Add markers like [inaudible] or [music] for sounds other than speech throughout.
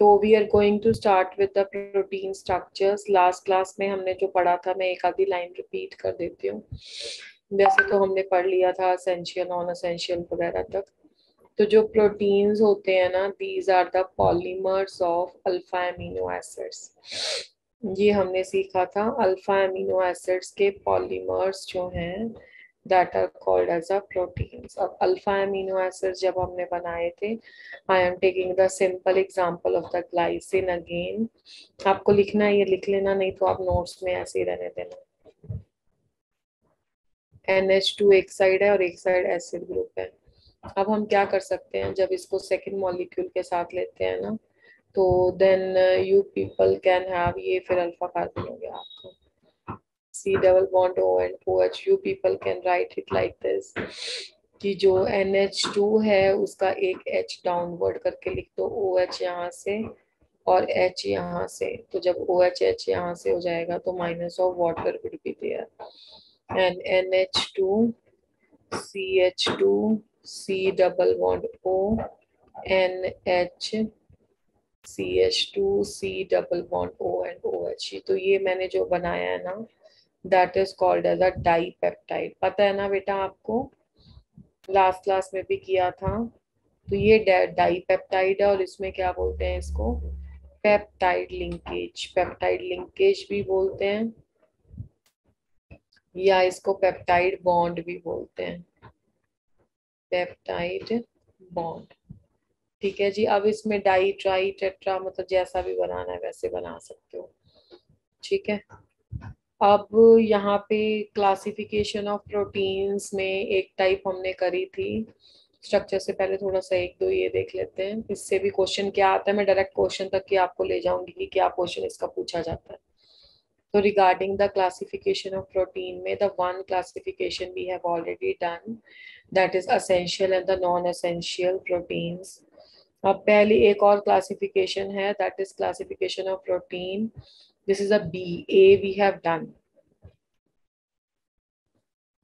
तो we are going to start with the protein structures last class में हमने जो पढ़ा था, मैं एक आधी लाइन रिपीट कर देती हूँ। वैसे तो हमने पढ़ लिया था असेंशियल नॉन असेंशियल वगैरह तक। तो जो प्रोटीन्स होते हैं ना these are the polymers of alpha amino acids ये हमने सीखा था। अल्फ़ा एमिनो एसिड्स के पॉलीमर्स जो हैं that are called as a proteins अब अल्फ़ा एमिनो एसिड्स जब हमने बनाए थे I am taking the simple example of the glycine again आपको लिखना है, ये लिख लेना, नहीं तो आप नोट्स में ऐसे ही रहने देना। NH2 एक साइड है और एक साइड एसिड ग्रुप है। अब हम क्या कर सकते हैं, जब इसको सेकेंड मॉलिक्यूल के साथ लेते हैं ना तो then you people can have ये फिर अल्फ़ा कार्बन हो गया आपका। C double bond O and O H you people can write it like this कि जो NH2 है, उसका एक H डाउनवर्ड करके लिख दो OH यहाँ से और H यहाँ से। तो जब OH H यहाँ से हो जाएगा तो minus of water will be there and NH2 CH2 C double bond O NH CH2 C double bond O and OH तो ये मैंने जो बनाया है ना that is called as a dipeptide पता है ना बेटा आपको? लास्ट क्लास में भी किया था। तो ये डाईपेप्टाइड है और इसमें क्या बोलते हैं इसको? पेप्टाइड लिंकेज पेप्टाइड लिंकेज भी बोलते हैं। या इसको पेप्टाइड बॉन्ड भी बोलते हैं। पेप्टाइड बॉन्ड ठीक है जी, अब इसमें डाई ट्राई टेट्रा मतलब जैसा भी बनाना है वैसे बना सकते हो। ठीक है? अब यहाँ पे क्लासिफिकेशन ऑफ़ प्रोटीन्स में एक टाइप हमने करी थी। स्ट्रक्चर से पहले थोड़ा सा एक दो ये देख लेते हैं। इससे भी क्वेश्चन क्या आता है? मैं डायरेक्ट क्वेश्चन तक की आपको ले जाऊँगी कि क्या क्वेश्चन इसका पूछा जाता है। तो regarding the classification of protein में the one classification we have already done that is essential and the non essential proteins अब पहली एक और क्लासिफिकेशन है that is classification of protein This is a B. A we have done.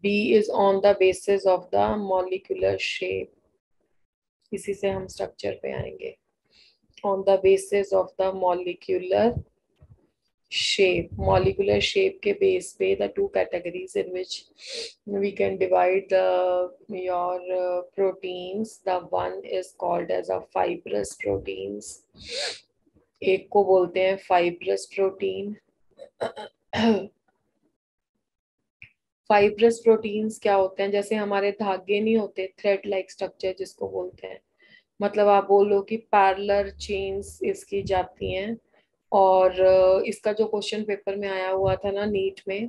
B is on the basis of the molecular shape. इसी से हम structure पे आएंगे. On the basis of the molecular shape molecular shape के base पे the two categories in which we can divide the your uh, proteins the one is called as a fibrous proteins एक को बोलते हैं fibrous protein fibrous proteins क्या होते हैं? जैसे हमारे धागे नहीं होते थ्रेड लाइक स्ट्रक्चर जिसको बोलते हैं। मतलब आप बोलो कि पार्लर चेन्स इसकी जाती हैं। और इसका जो क्वेश्चन पेपर में आया हुआ था ना नीट में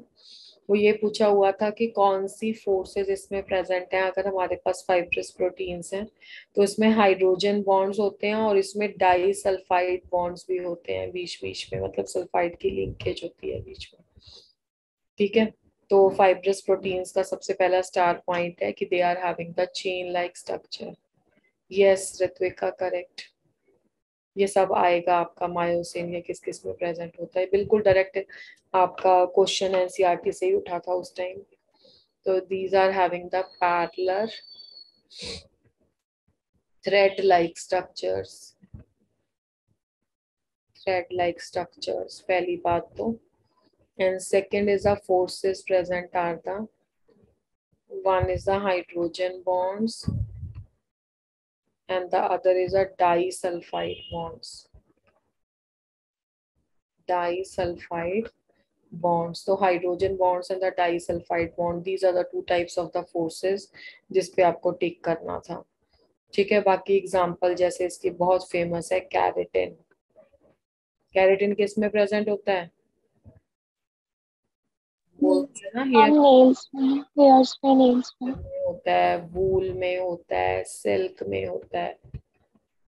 वो ये पूछा हुआ था कि कौन सी फोर्सेस इसमें प्रेजेंट हैं? अगर हमारे पास फाइब्रस प्रोटीन्स हैं तो इसमें हाइड्रोजन बॉन्ड्स होते हैं और इसमें डाई सल्फाइड बॉन्ड्स भी होते हैं बीच बीच में मतलब सल्फाइड की लिंकेज होती है बीच में। ठीक है? तो फाइब्रस प्रोटीन्स का सबसे पहला स्टार पॉइंट है कि they are having the chain like structure yes Ritvika correct ये सब आएगा आपका मायोसिन ये किस किसमें प्रेजेंट होता है। बिल्कुल डायरेक्ट आपका क्वेश्चन एनसीईआरटी से ही उठा था उस टाइम। तो these are having the parallel thread like structures thread like structures पहली बात तो। And second is the forces present are the one is the hydrogen bonds and the other is a disulfide bonds. Disulfide bonds. So hydrogen bonds and the disulfide bond. These are the two types of the forces जिस पे आपको टिक करना था ठीक है बाकी example जैसे इसकी बहुत फ़ेमस है कैरेटिन कैरेटिन किसमें प्रेजेंट होता है होता है वूल में होता है सिल्क में होता है।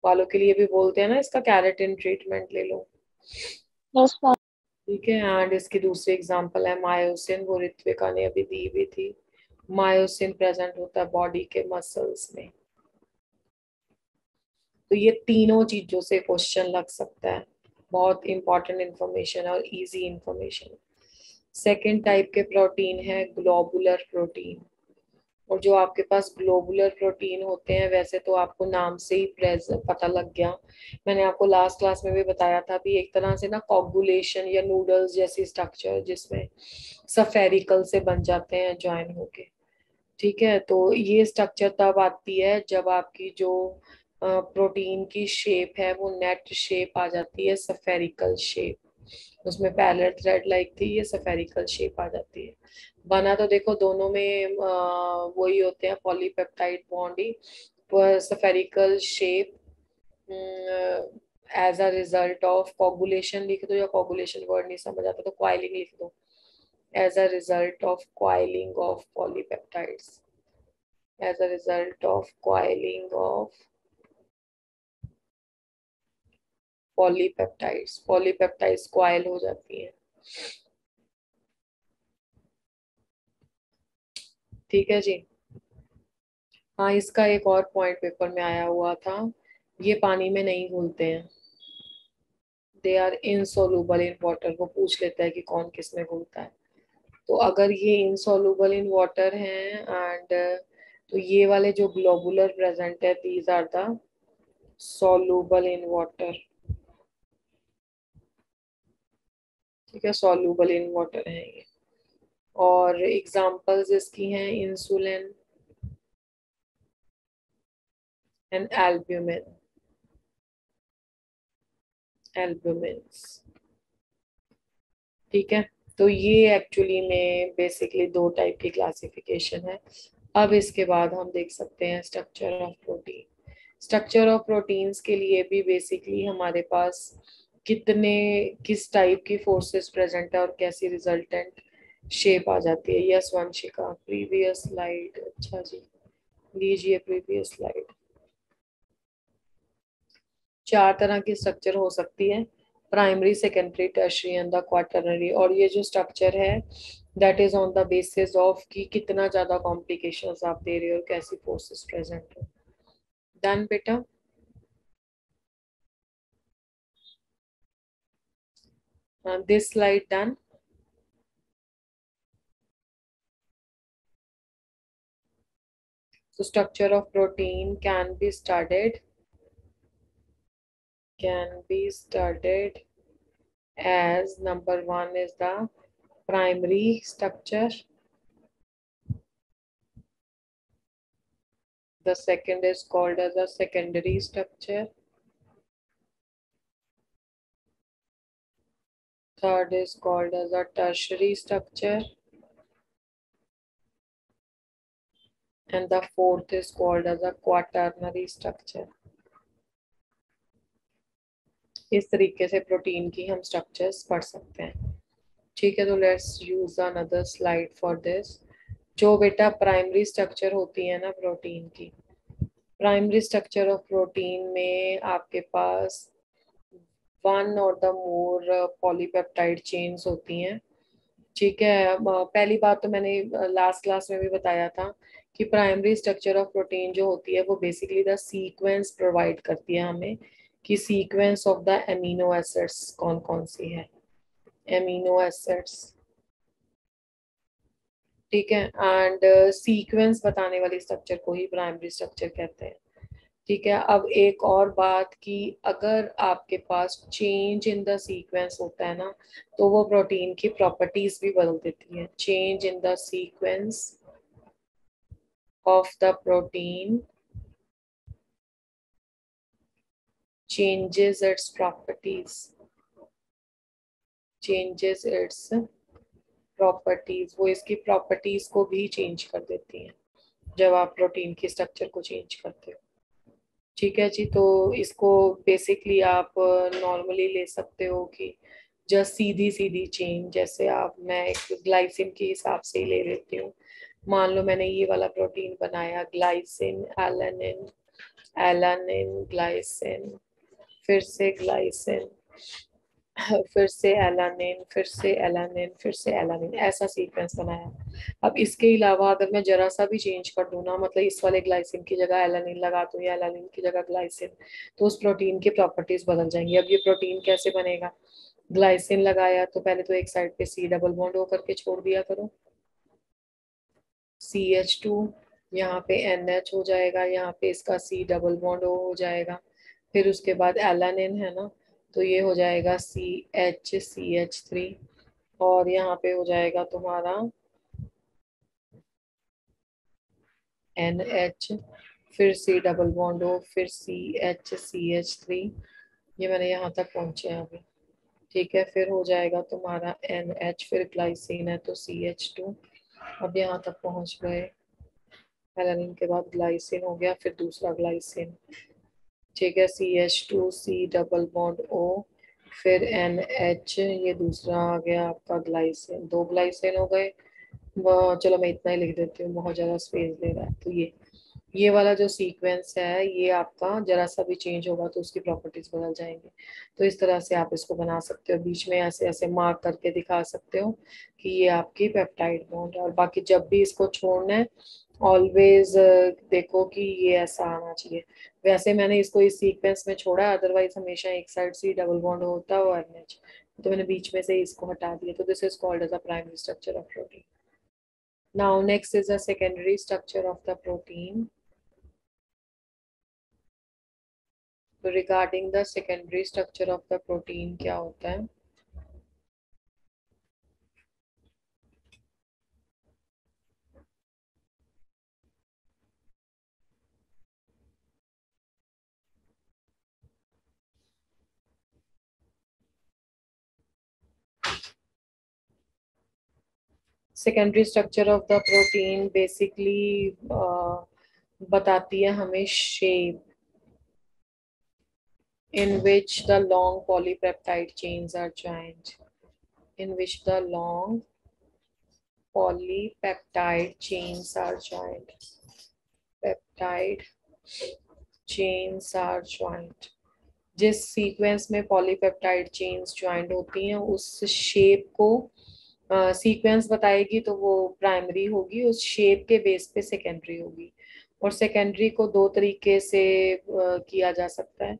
बालों के लिए भी बोलते हैं ना इसका कैरेटिन ट्रीटमेंट ले लो। ठीक है एंड इसकी दूसरी एग्जांपल है मायोसिन वो ऋत्विका ने अभी दी हुई थी। मायोसिन प्रेजेंट होता है बॉडी के मसल्स में। तो ये तीनों चीज़ों से क्वेश्चन लग सकता है। बहुत इंपॉर्टेंट इंफॉर्मेशन और इजी इंफॉर्मेशन सेकेंड टाइप के प्रोटीन है ग्लोबुलर प्रोटीन और जो आपके पास ग्लोबुलर प्रोटीन होते हैं, वैसे तो आपको नाम से ही पता लग गया। मैंने आपको लास्ट क्लास में भी बताया था भी एक तरह से ना कॉगुलेशन या नूडल्स जैसी स्ट्रक्चर जिसमें सफेरिकल से बन जाते हैं ज्वाइन होके। ठीक है? तो ये स्ट्रक्चर तब आती है जब आपकी जो प्रोटीन की शेप है, वो नेट शेप आ जाती है सफेरिकल शेप उसमें पैलर थ्रेड लाइक थी, ये सफेरिकल शेप आ जाती है। बना तो देखो दोनों में वही होते हैं polypeptide bond he. Spherical shape as a result of coagulation लिख दो या कॉगुलेशन वर्ड नहीं समझ आता तो क्वाइलिंग लिख दो। As a result of coiling of polypeptides as a result of coiling of polypeptides polypeptides coil हो जाती हैं। ठीक है जी। हाँ इसका एक और पॉइंट पेपर में आया हुआ था, ये पानी में नहीं घुलते हैं। दे आर इनसोलूबल इन वाटर वो पूछ लेता है कि कौन किसमें घुलता है। तो अगर ये इनसोलूबल इन वाटर हैं एंड तो ये वाले जो ग्लोबुलर प्रेजेंट है these are the soluble in water ठीक है सॉल्यूबल इन वाटर है ये। और एग्जांपल्स इसकी हैं इंसुलिन एंड एल्ब्यूमिन एल्ब्यूमिन्स ठीक है तो ये एक्चुअली में बेसिकली दो टाइप की क्लासिफिकेशन है। अब इसके बाद हम देख सकते हैं structure of protein structure of proteins के लिए भी बेसिकली हमारे पास कितने, किस टाइप की फोर्सेस प्रेजेंट है और कैसी रिजल्टेंट शेप आ जाती है? यस वंशिका प्रीवियस स्लाइड अच्छा जी, लीजिए प्रीवियस स्लाइड चार तरह की स्ट्रक्चर हो सकती है primary secondary tertiary and the quaternary और ये जो स्ट्रक्चर है that is on the basis of कि कितना ज़्यादा कॉम्प्लिकेशंस आप दे रहे हो कैसी फोर्सेस प्रेजेंट है। डन बेटा? uh, this slide done. So structure of protein can be studied can be studied as number one is the primary structure. The second is called as a secondary structure. Third is called as a tertiary structure. and the fourth is called as a quaternary structure. इस तरीके से protein की हम structures पढ़ सकते हैं। ठीक है तो let's use another slide for this जो बेटा प्राइमरी स्ट्रक्चर होती है ना प्रोटीन की प्राइमरी स्ट्रक्चर ऑफ़ प्रोटीन में आपके पास वन और द मोर पॉलीपेप्टाइड चेन्स होती हैं। ठीक है पहली बात तो मैंने लास्ट क्लास में भी बताया था कि प्राइमरी स्ट्रक्चर ऑफ़ प्रोटीन जो होती है वो बेसिकली द सीक्वेंस प्रोवाइड करती है हमें कि sequence of the amino acids कौन कौन सी है। एमिनो एसिड्स ठीक है एंड सीक्वेंस बताने वाली स्ट्रक्चर को ही प्राइमरी स्ट्रक्चर कहते हैं। ठीक है? अब एक और बात कि अगर आपके पास चेंज इन द सीक्वेंस होता है ना तो वो प्रोटीन की प्रॉपर्टीज़ भी बदल देती है। Change in the sequence of the protein changes its properties, changes its properties, वो इसकी properties को भी change कर देती हैं, जब आप प्रोटीन की स्ट्रक्चर को चेंज करते हो। ठीक है जी तो इसको बेसिकली आप नॉर्मली ले सकते हो कि जस्ट सीधी सीधी चेन जैसे आप, मैं एक ग्लाइसिन के हिसाब से ही ले लेती हूँ। मान लो मैंने ये वाला प्रोटीन बनाया ग्लाइसिन एलानिन एलानिन ग्लाइसिन फिर से ग्लाइसिन [laughs] फिर से एलानिन फिर से एलानिन फिर से एलानिन ऐसा सीक्वेंस बनाया। अब इसके अलावा अगर मैं जरा सा भी चेंज कर दूँ ना मतलब इस वाले ग्लाइसिन की जगह एलानिन लगा दूँ या एलानिन की जगह ग्लाइसिन तो उस प्रोटीन की प्रॉपर्टीज़ बदल जाएँगी। अब ये प्रोटीन कैसे बनेगा? ग्लाइसिन लगाया तो पहले तो एक साइड पे सी डबल बॉन्ड होकर के छोड़ दिया करो। सी एच टू यहाँ पे एन एच हो जाएगा, यहाँ पे इसका सी डबल बॉन्ड हो जाएगा। फिर उसके बाद एलानिन है ना तो ये हो जाएगा C H C H three और यहाँ पे हो जाएगा तुम्हारा एन एच फिर सी डबल बॉन्ड ओ फिर C H C H three ये मैंने यहाँ तक पहुँचे हैं अभी। ठीक है, फिर हो जाएगा तुम्हारा एन एच फिर ग्लाइसिन है तो सी एच टू अब यहाँ तक पहुँच गए। के बाद ग्लाइसिन हो गया, फिर दूसरा ग्लाइसिन ठीक है C H two C double bond O फिर एन एच ये दूसरा आ गया आपका ग्लाइसिन दो ग्लाइसिन हो गए। चलो मैं इतना ही लिख देती हूँ, बहुत ज़्यादा स्पेस ले रहा है। तो ये ये वाला जो सीक्वेंस है, ये आपका जरा सा भी चेंज होगा तो उसकी प्रॉपर्टीज़ बदल जाएँगे। तो इस तरह से आप इसको बना सकते हो, बीच में ऐसे ऐसे मार्क करके दिखा सकते हो कि ये आपकी पेप्टाइड बॉन्ड है। और बाकी जब भी इसको छोड़ना है ऑलवेज देखो कि ये ऐसा आना चाहिए। वैसे मैंने इसको इस सीक्वेंस में छोड़ा अदरवाइज़ हमेशा एक साइड से डबल बॉन्ड होता और एच तो मैंने बीच में से इसको हटा दिया। तो this is called as a primary structure of protein next is a secondary structure of the protein. तो regarding the secondary structure of the protein, क्या होता है? Secondary structure of the protein basically बताती है हमें shape in which the long polypeptide chains are joint in which the long polypeptide chains are joint peptide chains are joint जिस sequence में polypeptide chains joint होती हैं, उस shape को sequence uh, बताएगी तो वो प्राइमरी होगी उस शेप के बेस पे सेकेंडरी होगी। और सेकेंडरी को दो तरीके से uh, किया जा सकता है।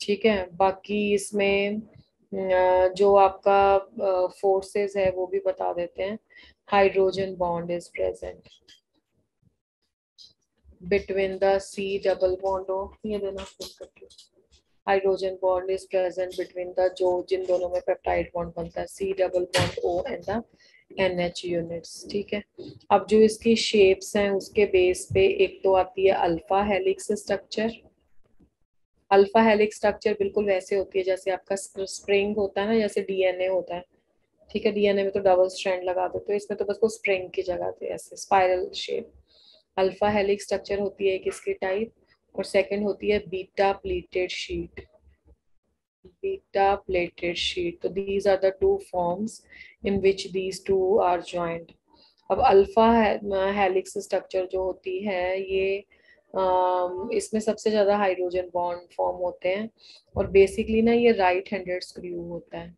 ठीक है? बाकी इसमें uh, जो आपका फोर्सेस है वो भी बता देते हैं। Hydrogen bond is present between the C double bond हो ये देना करके hydrogen bond is present between the जो जिन दोनों में पेप्टाइड बॉन्ड बनता है C double bond O and the N H units ठीक है? अब जो इसकी शेप्स हैं, उसके बेस पे एक तो आती है alpha helix structure alpha helix structure बिल्कुल वैसे होती है जैसे आपका स्प्रिंग होता है ना, जैसे डीएनए होता है, ठीक है? डीएनए में तो डबल स्ट्रैंड लगा देते तो इसमें तो बस वो स्प्रिंग की जगह थे ऐसे spiral shape alpha helix structure होती है किसकी टाइप और सेकंड होती है beta pleated sheet beta pleated sheet तो these are the two forms in which these two are joint अब अल्फ़ा हेलिक्स स्ट्रक्चर जो होती है, ये इसमें सबसे ज़्यादा हाइड्रोजन बॉन्ड फॉर्म होते हैं और बेसिकली ना ये राइट हैंडेड स्क्रू होता है।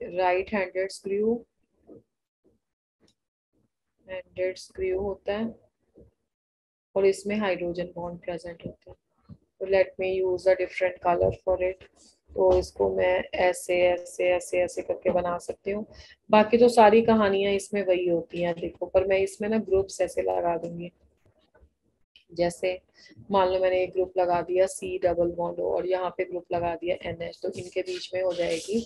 Right handed screw handed screw होता है। और इसमें हाइड्रोजन बॉन्ड प्रेजेंट होते हैं। तो let me use a different colour for it तो इसको मैं ऐसे ऐसे ऐसे ऐसे करके बना सकती हूँ। बाकी तो सारी कहानियाँ इसमें वही होती हैं, देखो। पर मैं इसमें ना ग्रुप्स ऐसे लगा दूँगी। जैसे मान लो मैंने एक ग्रुप लगा दिया सी डबल बॉन्ड और यहाँ पे ग्रुप लगा दिया एन एच तो इनके बीच में हो जाएगी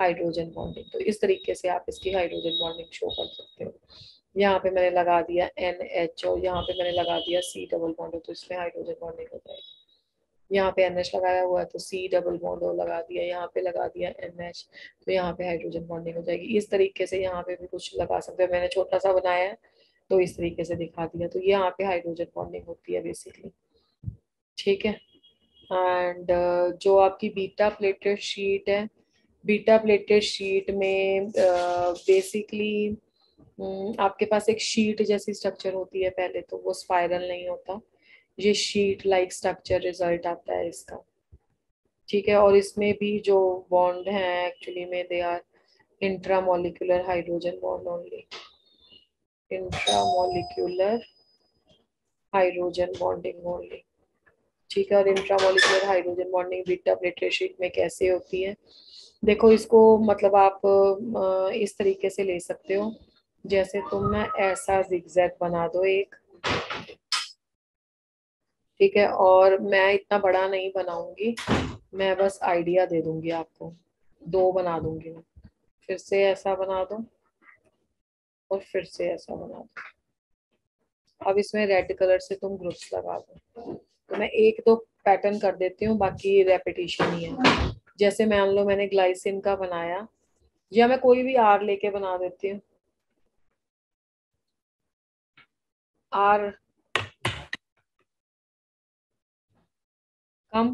हाइड्रोजन बॉन्डिंग तो इस तरीके से आप इसकी हाइड्रोजन बॉन्डिंग शो कर सकते हो। यहाँ पे मैंने लगा दिया एन एच और यहाँ पे मैंने लगा दिया सी डबल बॉन्ड तो इसमें हाइड्रोजन बॉन्डिंग हो जाएगी। यहाँ पे एन एच लगाया हुआ है तो सी डबल बॉन्ड लगा दिया यहाँ पे लगा दिया एन एच तो यहाँ पे हाइड्रोजन बॉन्डिंग हो जाएगी। इस तरीके से यहाँ पे भी कुछ लगा सकते हैं। मैंने छोटा सा बनाया है तो इस तरीके से दिखा दिया। तो यहाँ पे हाइड्रोजन बॉन्डिंग होती है बेसिकली ठीक है? एंड uh, जो आपकी बीटा प्लेटेड शीट है बीटा प्लेटेड शीट में बेसिकली uh, आपके पास एक शीट जैसी स्ट्रक्चर होती है पहले तो वो स्पाइरल नहीं होता। ये शीट लाइक स्ट्रक्चर रिज़ल्ट आता है इसका। ठीक है, और इसमें भी जो बॉन्ड है एक्चुअली में they are intramolecular hydrogen bond only intramolecular hydrogen bonding only ठीक है, और intramolecular hydrogen bonding beta pleated sheet में कैसे होती है? देखो, इसको मतलब आप इस तरीके से ले सकते हो। जैसे तुम ना ऐसा जिगजैग बना दो एक। ठीक है, और मैं इतना बड़ा नहीं बनाऊँगी। मैं बस आइडिया दे दूँगी आपको। दो बना दूँगी मैं। फिर से ऐसा बना दो। और फिर से ऐसा बना दो। अब इसमें रेड कलर से तुम ग्रुप्स लगा दो। तो मैं एक दो पैटर्न कर देती हूँ, बाकी रेपिटेशन ही है। जैसे मान लो मैंने ग्लाइसिन का बनाया, या मैं कोई भी आर लेके बना देती हूँ। आर कम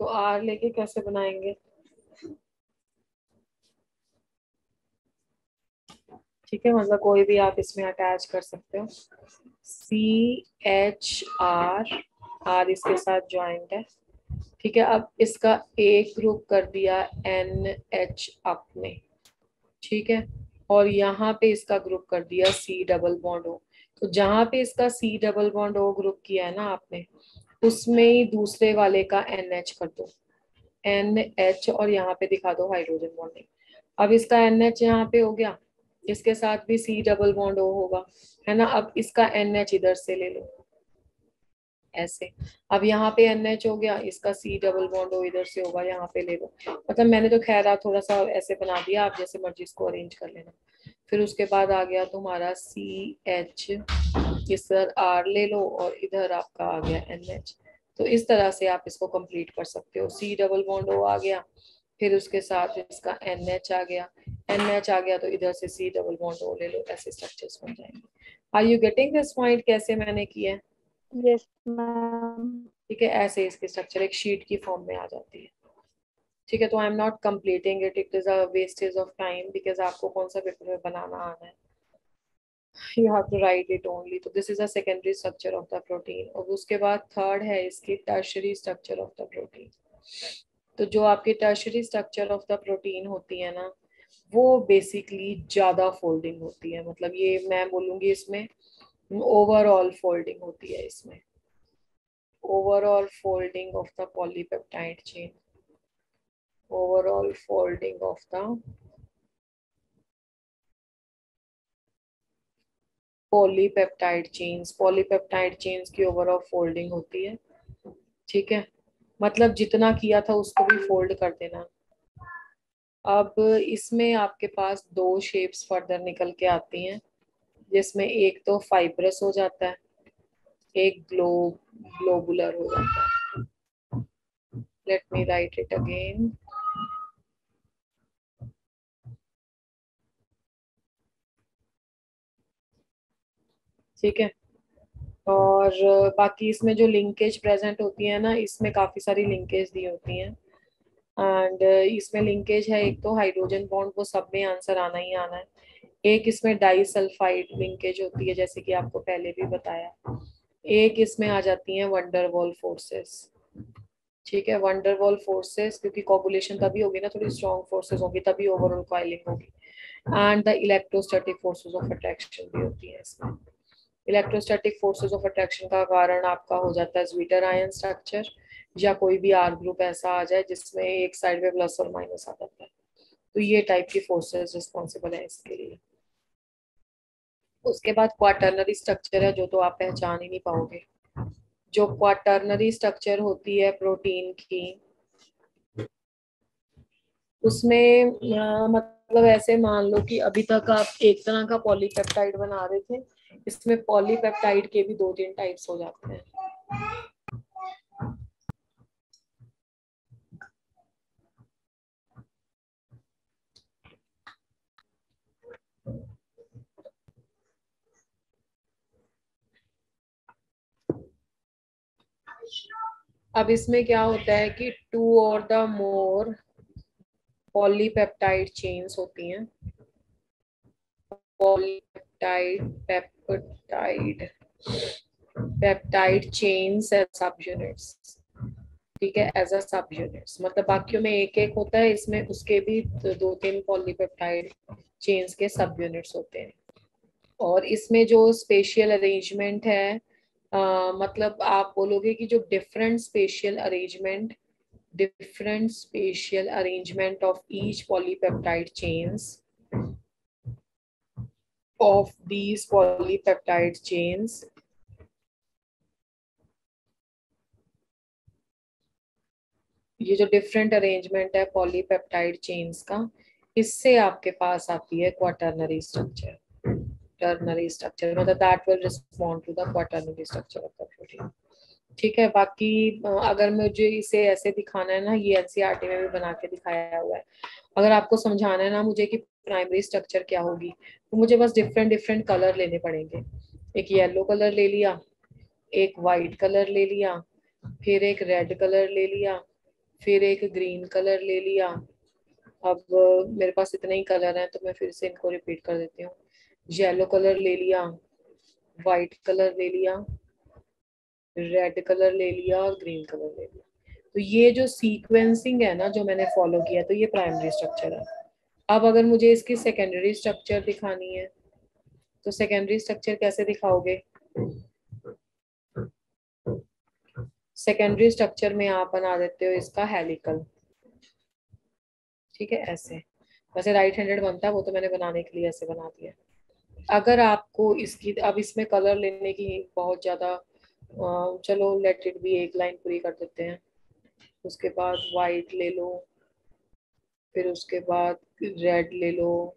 तो आर लेके कैसे बनाएँगे? ठीक है मतलब कोई भी आप इसमें अटैच कर सकते हो। सी एच आर आर इसके साथ ज्वाइंट है। ठीक है, अब इसका एक ग्रुप कर दिया एन एच अप में। ठीक है, और यहाँ पे इसका ग्रुप कर दिया सी डबल बॉन्ड ओ तो जहाँ पे इसका C double bond O group किया है ना आपने, उसमें ही दूसरे वाले का एन एच कर दो। एन एच और यहाँ पे दिखा दो हाइड्रोजन बॉन्डिंग अब इसका एन एच यहाँ पे हो गया, इसके साथ भी सी डबल बॉन्ड ओ होगा, है ना? अब इसका एन एच इधर से ले लो। ऐसे। अब यहाँ पे एन एच हो गया, इसका सी डबल बॉन्ड ओ इधर से होगा, यहाँ पे ले लो। मतलब मैंने तो खैर थोड़ा सा ऐसे बना दिया, आप जैसे मर्ज़ी इसको अरेंज कर लेना। फिर उसके बाद आ गया तुम्हारा सी एच इधर आर ले लो और इधर आपका आ गया एन एच तो इस तरह से आप इसको कंप्लीट कर सकते हो। सी डबल बॉन्ड ओ आ गया। फिर उसके साथ इसका एन एच आ गया। एन एच आ गया तो इधर से सी डबल बॉन्ड ओ ले लो। ऐसे स्ट्रक्चर्स बन जाएँगे। Are you getting this point कैसे मैंने किया? है मैम ठीक है ऐसे इसके स्ट्रक्चर एक शीट की फॉर्म में आ जाती है। ठीक है तो I am not completing it it is a wastage of time because आपको कौन सा पेपर में बनाना आना है? You have to write it only. so this is a secondary structure of the protein. और उसके बाद थर्ड है इसकी tertiary structure of the protein. तो जो आपकी tertiary structure of the protein होती है ना, वो बेसिकली ज़्यादा फोल्डिंग होती है। मतलब ये मैं बोलूँगी इसमें ओवरऑल फोल्डिंग होती है इसमें। Overall folding of the polypeptide chain overall folding of the polypeptide chains polypeptide chains की ओवरऑल फोल्डिंग होती है। ठीक है? मतलब जितना किया था उसको भी फोल्ड कर देना। अब इसमें आपके पास दो शेप्स फर्दर निकल के आती हैं, जिसमें एक तो फाइब्रस हो जाता है, एक ग्लो ग्लोबुलर हो जाता है। Let me write it again ठीक है? और बाकी इसमें जो लिंकेज प्रेजेंट होती है ना, इसमें काफ़ी सारी लिंकेज दी होती हैं। एंड इसमें लिंकेज है, एक तो हाइड्रोजन बॉन्ड वो सब में आंसर आना ही आना है। एक इसमें डाई सल्फाइड लिंकेज होती है, जैसे कि आपको पहले भी बताया। एक इसमें आ जाती हैं वंडरवॉल फोर्सेस ठीक है? वंडरवॉल फोर्सेस क्योंकि कॉपुलेशन तभी होगी ना, थोड़ी स्ट्रॉन्ग फोर्सेस होगी, तभी ओवरऑल कॉइलिंग होगी। And the electrostatic forces of attraction भी होती है इसमें। इलेक्ट्रोस्टैटिक फोर्सेस ऑफ़ अट्रैक्शन का कारण आपका हो जाता है ज्वीटर आयन स्ट्रक्चर या कोई भी आर ग्रुप ऐसा आ जाए जिसमें एक साइड में प्लस और माइनस आ जाता है। तो ये टाइप की फोर्सेस रिस्पॉन्सिबल है इसके लिए। उसके बाद क्वाटर्नरी स्ट्रक्चर है जो तो आप पहचान ही नहीं पाओगे। जो क्वाटर्नरी स्ट्रक्चर होती है प्रोटीन की, उसमें मतलब ऐसे मान लो कि अभी तक आप एक तरह का पॉलीपेप्टाइड बना रहे थे इसमें पॉलीपेप्टाइड के भी दो तीन टाइप्स हो जाते हैं। अब इसमें क्या होता है कि टू और द मोर पॉलीपेप्टाइड चेन्स होती हैं। Polypeptide peptide peptide chains as subunits ठीक है? एज अ सब यूनिट्स मतलब बाकियों में एक एक होता है इसमें उसके भी दो तीन पॉलीपेप्टाइड चेन्स के सब यूनिट्स होते हैं। और इसमें जो स्पेशियल अरेंजमेंट है Uh, मतलब आप बोलोगे कि जो different spatial arrangement different spatial arrangement of each polypeptide chains of these polypeptide chains. ये जो डिफरेंट अरेंजमेंट है पॉलीपेप्टाइड चेन्स का, इससे आपके पास आती है क्वाटर्नरी स्ट्रक्चर टर्नरी स्ट्रक्चर मतलब that will respond to the quaternary structure of the protein ठीक है, बाकी अगर मुझे इसे ऐसे दिखाना है ना, ये एनसीईआरटी में भी बना के दिखाया हुआ है। अगर आपको समझाना है ना मुझे कि प्राइमरी स्ट्रक्चर क्या होगी? तो मुझे बस डिफरेंट डिफरेंट कलर लेने पड़ेंगे। एक येलो कलर ले लिया, एक वाइट कलर ले लिया, फिर एक रेड कलर ले लिया, फिर एक ग्रीन कलर ले लिया। अब मेरे पास इतने ही कलर हैं तो मैं फिर से इनको रिपीट कर देती हूँ। येलो कलर ले लिया वाइट कलर ले लिया रेड कलर ले लिया और ग्रीन कलर ले लिया। तो ये जो सीक्वेंसिंग है ना, जो मैंने फॉलो किया तो ये प्राइमरी स्ट्रक्चर है। अब अगर मुझे इसकी सेकेंडरी स्ट्रक्चर दिखानी है तो सेकेंडरी स्ट्रक्चर कैसे दिखाओगे? सेकेंडरी स्ट्रक्चर में आप बना देते हो इसका हेलिकल ठीक है? ऐसे। वैसे राइट हैंडेड बनता है, वो तो मैंने बनाने के लिए ऐसे बना दिया। अगर आपको इसकी, अब इसमें कलर लेने की बहुत ज़्यादा चलो लेट इट भी एक लाइन पूरी कर देते हैं। उसके बाद वाइट ले लो, फिर उसके बाद रेड ले लो,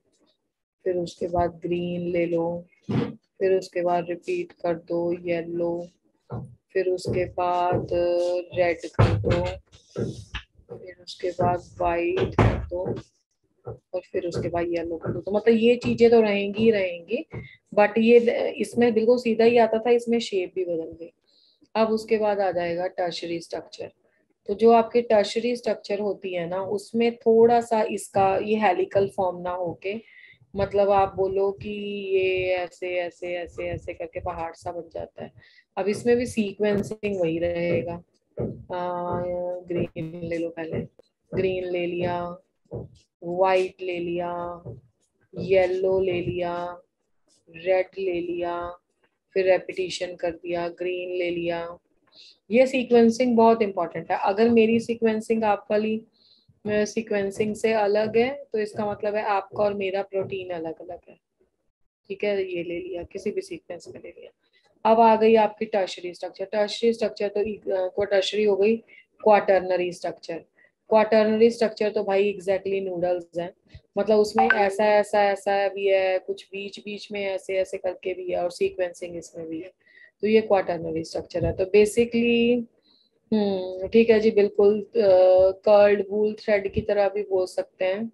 फिर उसके बाद ग्रीन ले लो, फिर उसके बाद रिपीट कर दो येलो फिर उसके बाद रेड कर दो, फिर उसके बाद वाइट कर दो और फिर उसके बाद येलो कर दो। तो मतलब ये चीज़ें तो रहेंगी ही रहेंगी बट ये इसमें बिल्कुल सीधा ही आता था, इसमें शेप भी बदल गई। अब उसके बाद आ जाएगा टर्शरी स्ट्रक्चर तो जो आपके टर्शरी स्ट्रक्चर होती है ना, उसमें थोड़ा सा इसका ये हेलिकल फॉर्म ना होके मतलब आप बोलो कि ये ऐसे ऐसे ऐसे ऐसे करके पहाड़ सा बन जाता है। अब इसमें भी सीक्वेंसिंग वही रहेगा। ग्रीन ले लो पहले। ग्रीन ले लिया वाइट ले लिया येलो ले लिया रेड ले लिया, फिर रेपिटेशन कर दिया ग्रीन ले लिया। ये सीक्वेंसिंग बहुत इंपॉर्टेंट है। अगर मेरी सीक्वेंसिंग आप वाली सीक्वेंसिंग से अलग है तो इसका मतलब है आपका और मेरा प्रोटीन अलग अलग है। ठीक है? ये ले लिया, किसी भी सीक्वेंस में ले लिया। अब आ गई आपकी टर्शरी स्ट्रक्चर टर्शरी स्ट्रक्चर तो टर्शरी हो गई क्वाटर्नरी स्ट्रक्चर क्वाटर्नरी स्ट्रक्चर तो भाई एग्जैक्टली नूडल्स हैं। मतलब उसमें ऐसा ऐसा ऐसा भी है, कुछ बीच बीच में ऐसे ऐसे करके भी है और सीक्वेंसिंग इसमें भी है। तो ये क्वाटर्नरी स्ट्रक्चर है। तो बेसिकली हम्म ठीक है जी, बिल्कुल कर्ड वूल थ्रेड की तरह भी बोल सकते हैं।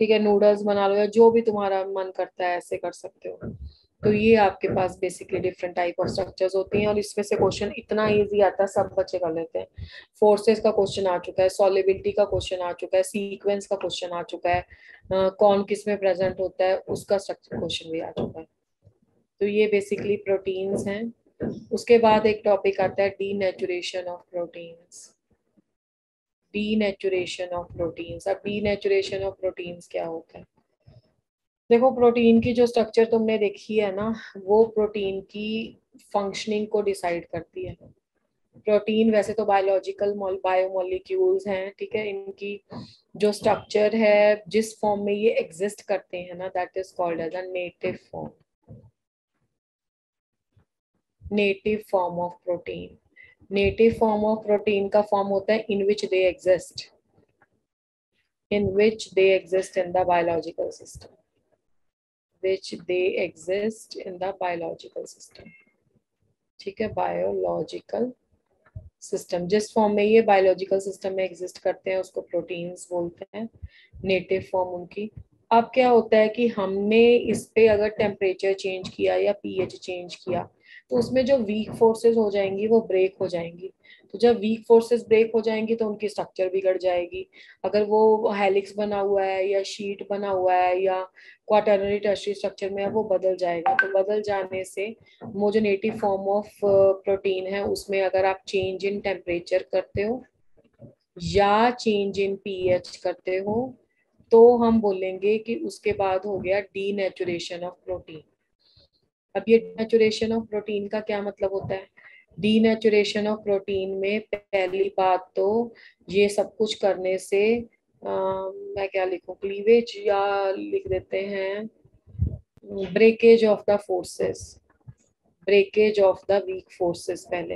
ठीक है नूडल्स बना लो या जो भी तुम्हारा मन करता है, ऐसे कर सकते हो। तो ये आपके पास basically different type of structures होती हैं और इसमें से क्वेश्चन इतना इजी आता है, सब बच्चे कर लेते हैं। फोर्सेस का क्वेश्चन आ चुका है सॉलिबिलिटी का क्वेश्चन आ चुका है सीक्वेंस का क्वेश्चन आ चुका है कौन किसमें प्रेजेंट होता है, उसका स्ट्रक्चर क्वेश्चन भी आ चुका है। तो ये बेसिकली प्रोटीन्स हैं। उसके बाद एक टॉपिक आता है denaturation of proteins denaturation of proteins अब डी नेचुरेशन ऑफ़ प्रोटीन्स क्या होता है? देखो प्रोटीन की जो स्ट्रक्चर तुमने देखी है ना, वो प्रोटीन की फंक्शनिंग को डिसाइड करती है। प्रोटीन वैसे तो बायोलॉजिकल बायोमोलिक्यूल्स हैं, ठीक है? इनकी जो स्ट्रक्चर है, जिस फॉर्म में ये एग्जिस्ट करते हैं ना that is called as a native form native form of protein native form of protein का फॉर्म होता है in which they exist in which they exist in the biological system which they exist in the biological system. ठीक है? Biological system जिस form में ये biological system में exist करते हैं, उसको प्रोटीन्स बोलते हैं नेटिव फॉर्म उनकी। अब क्या होता है कि हमने इस पे अगर टेम्परेचर चेंज किया या पीएच चेंज किया तो उसमें जो वीक फोर्सेस हो जाएँगी, वो ब्रेक हो जाएँगी। तो जब वीक फोर्सेस ब्रेक हो जाएँगी तो उनकी स्ट्रक्चर बिगड़ जाएगी। अगर वो हेलिक्स बना हुआ है, या शीट बना हुआ है, या क्वाटर्नरी टर्शरी स्ट्रक्चर में है, वो बदल जाएगा। तो बदल जाने से वो जो नेटिव फॉर्म ऑफ़ प्रोटीन है, उसमें अगर आप चेंज इन टेम्परेचर करते हो, या चेंज इन पीएच करते हो तो हम बोलेंगे कि उसके बाद हो गया डी नेचुरेशन ऑफ़ प्रोटीन अब ये नेचुरेशन ऑफ़ प्रोटीन का क्या मतलब होता है? डीनेचुरेशन ऑफ़ प्रोटीन में पहली बात तो ये सब कुछ करने से आ, मैं क्या लिखूं? क्लीवेज या लिख देते हैं breakage of the forces breakage of the weak forces पहले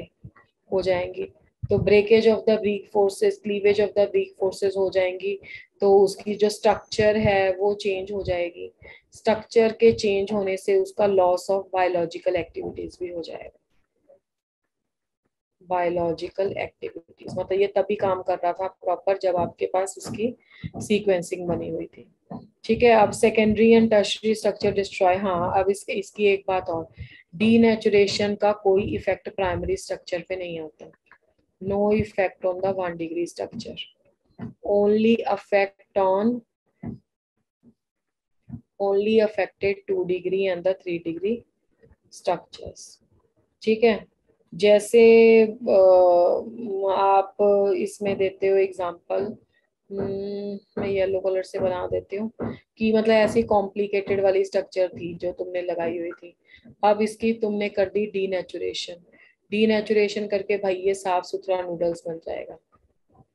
हो जाएँगी। तो breakage of the weak forces cleavage of the weak forces हो जाएँगी तो उसकी जो स्ट्रक्चर है वो चेंज हो जाएगी। स्ट्रक्चर के चेंज होने से उसका लॉस ऑफ़ बायोलॉजिकल एक्टिविटीज़ भी हो जाएगा। बायोलॉजिकल एक्टिविटीज़ मतलब ये तभी काम कर रहा था प्रॉपर जब आपके पास उसकी सीक्वेंसिंग बनी हुई थी। ठीक है अब secondary and tertiary structure destroy हाँ अब इस, इसकी एक बात और। डीनेचुरेशन का कोई इफ़ेक्ट प्राइमरी स्ट्रक्चर पे नहीं आता। No effect on the one degree structure only affect on only affected two degree and the three degree structures ठीक है? जैसे आप इसमें देते हो एग्जांपल हम्म, मैं येलो कलर से बना देती हूँ कि मतलब ऐसी कॉम्प्लिकेटेड वाली स्ट्रक्चर थी जो तुमने लगाई हुई थी। अब इसकी तुमने कर दी डी नेचुरेशन डी नेचुरेशन करके भाई ये साफ़ सुथरा नूडल्स बन जाएगा।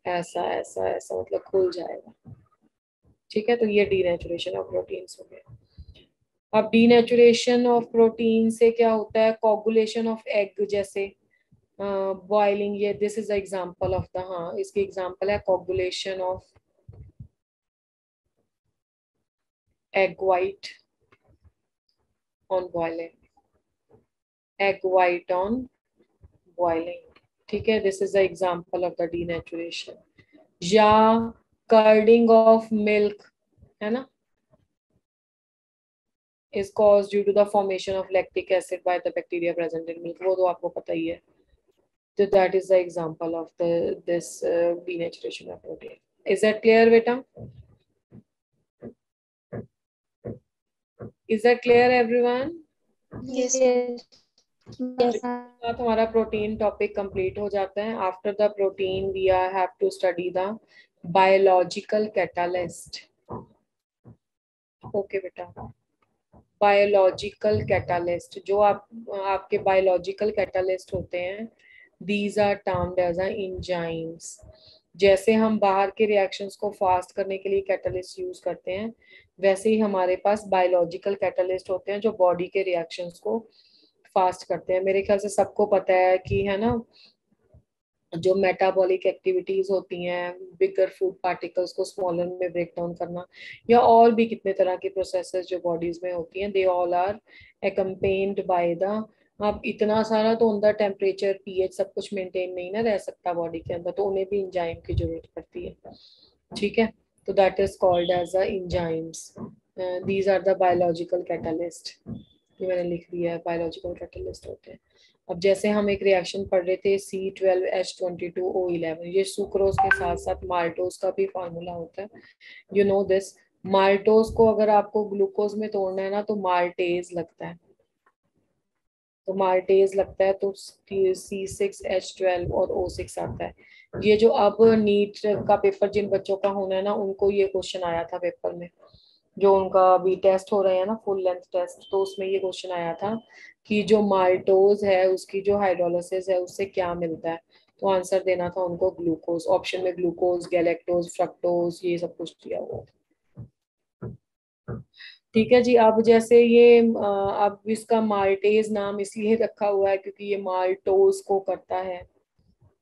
ऐसा ऐसा ऐसा मतलब खुल जाएगा। ठीक है? तो ये डी नेचुरेशन ऑफ़ प्रोटीन्स हो गया। अब डीनेचुरेशन ऑफ़ प्रोटीन से क्या होता है? कोगुलेशन ऑफ़ एग जैसे बॉइलिंग ये this is example of the हाँ इसकी एग्जांपल है coagulation of egg white on boiling egg white on boiling ठीक है? This is the example of the denaturation या कर्डिंग ऑफ़ मिल्क है ना is caused due to the formation of lactic acid by the bacteria present in milk वो तो आपको पता ही है so that is the example of the this uh, denaturation of protein is that clear beta is that clear everyone yes yes हमारा protein topic complete हो जाता है after the protein we are have to study the biological catalyst okay बेटा। Biological catalyst जो आप, आपके biological catalyst होते हैं these are termed as enzymes जैसे हम बाहर के रिएक्शंस को फास्ट करने के लिए कैटालिस्ट यूज़ करते हैं, वैसे ही हमारे पास बायोलॉजिकल कैटालिस्ट होते हैं जो बॉडी के रिएक्शंस को फास्ट करते हैं। मेरे ख्याल से सबको पता है कि, है ना जो मेटाबॉलिक एक्टिविटीज़ होती हैं बिगर फ़ूड पार्टिकल्स को स्मॉलर में ब्रेक डाउन करना, या और भी कितने तरह की प्रोसेसेस जो बॉडीज में होती हैं they all are accompanied by the अब इतना सारा तो अंदर टेम्परेचर पीएच सब कुछ मेंटेन नहीं ना रह सकता बॉडी के अंदर तो उन्हें भी इंजाइम की ज़रूरत पड़ती है। ठीक है? तो that is called as a enzymes these are the biological catalyst ये मैंने लिख दिया है बायोलॉजिकल कैटलिस्ट होते हैं। अब जैसे हम एक रिएक्शन पढ़ रहे थे C twelve H twenty two O eleven ये सुक्रोज के साथ साथ माल्टोज का भी फार्मूला होता है। यू नो दिस माल्टोज को अगर आपको ग्लूकोज में तोड़ना है ना तो माल्टेज लगता है। तो माल्टेज लगता है तो सी सिक्स एच ट्वेल्व और ओ सिक्स आता है। ये जो अब नीट का पेपर जिन बच्चों का होना है ना, उनको ये क्वेश्चन आया था पेपर में। जो उनका अभी टेस्ट हो रहे हैं ना फुल लेंथ टेस्ट तो उसमें ये क्वेश्चन आया था कि जो माल्टोज है, उसकी जो हाइड्रोलिसिस है, उससे क्या मिलता है? तो आंसर देना था उनको ग्लूकोज ऑप्शन में ग्लूकोज गैलेक्टोज फ्रक्टोज ये सब कुछ दिया हुआ ठीक है जी, अब जैसे ये अब इसका माल्टेज नाम इसलिए रखा हुआ है क्योंकि ये माल्टोज को करता है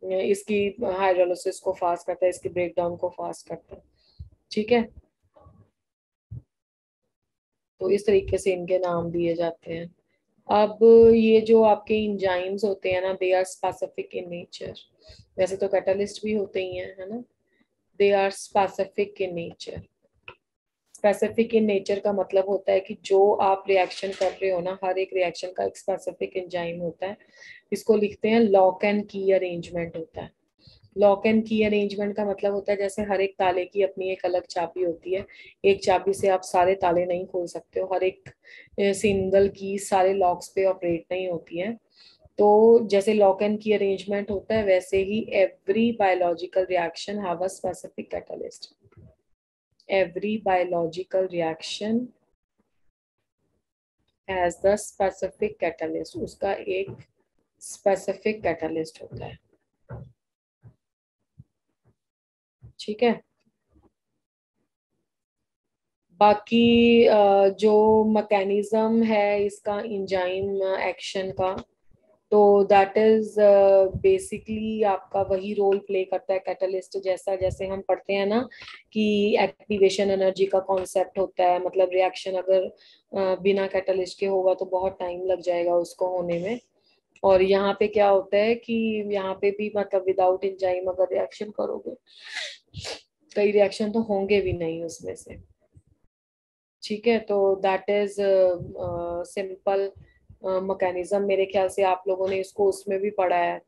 इसकी हाइड्रोलिसिस को फास्ट करता है, इसकी ब्रेकडाउन को फास्ट करता है। ठीक है? तो इस तरीके से इनके नाम दिए जाते हैं। अब ये जो आपके इंजाइम्स होते हैं ना they are specific in nature वैसे तो कैटलिस्ट भी होते ही हैं, है ना? They are specific in nature specific in nature का मतलब होता है कि जो आप रिएक्शन कर रहे हो ना, हर एक रिएक्शन का एक स्पेसिफिक इंजाइम होता है। इसको लिखते हैं लॉक एंड की अरेंजमेंट होता है। लॉक एंड की अरेंजमेंट का मतलब होता है जैसे हर एक ताले की अपनी एक अलग चाबी होती है। एक चाबी से आप सारे ताले नहीं खोल सकते हो, हर एक सिंगल की सारे लॉक्स पे ऑपरेट नहीं होती है। तो जैसे लॉक एंड की अरेंजमेंट होता है, वैसे ही every biological reaction have a specific catalyst every biological reaction has the specific catalyst उसका एक स्पेसिफिक कैटलिस्ट होता है। ठीक है? बाकी जो मैकेनिज्म है इसका इंजाइम एक्शन का तो दैट इज़ बेसिकली आपका वही रोल प्ले करता है कैटलिस्ट जैसा, जैसे हम पढ़ते हैं ना कि एक्टिवेशन एनर्जी का कॉन्सेप्ट होता है मतलब रिएक्शन अगर बिना कैटलिस्ट के होगा तो बहुत टाइम लग जाएगा उसको होने में। और यहाँ पे क्या होता है कि यहाँ पे भी मतलब विदाउट इंजाइम अगर रिएक्शन करोगे कई रिएक्शन तो होंगे भी नहीं उसमें से। ठीक है तो दैट इज़ सिंपल मकैनिज्म मेरे ख्याल से आप लोगों ने इसको उसमें भी पढ़ा है।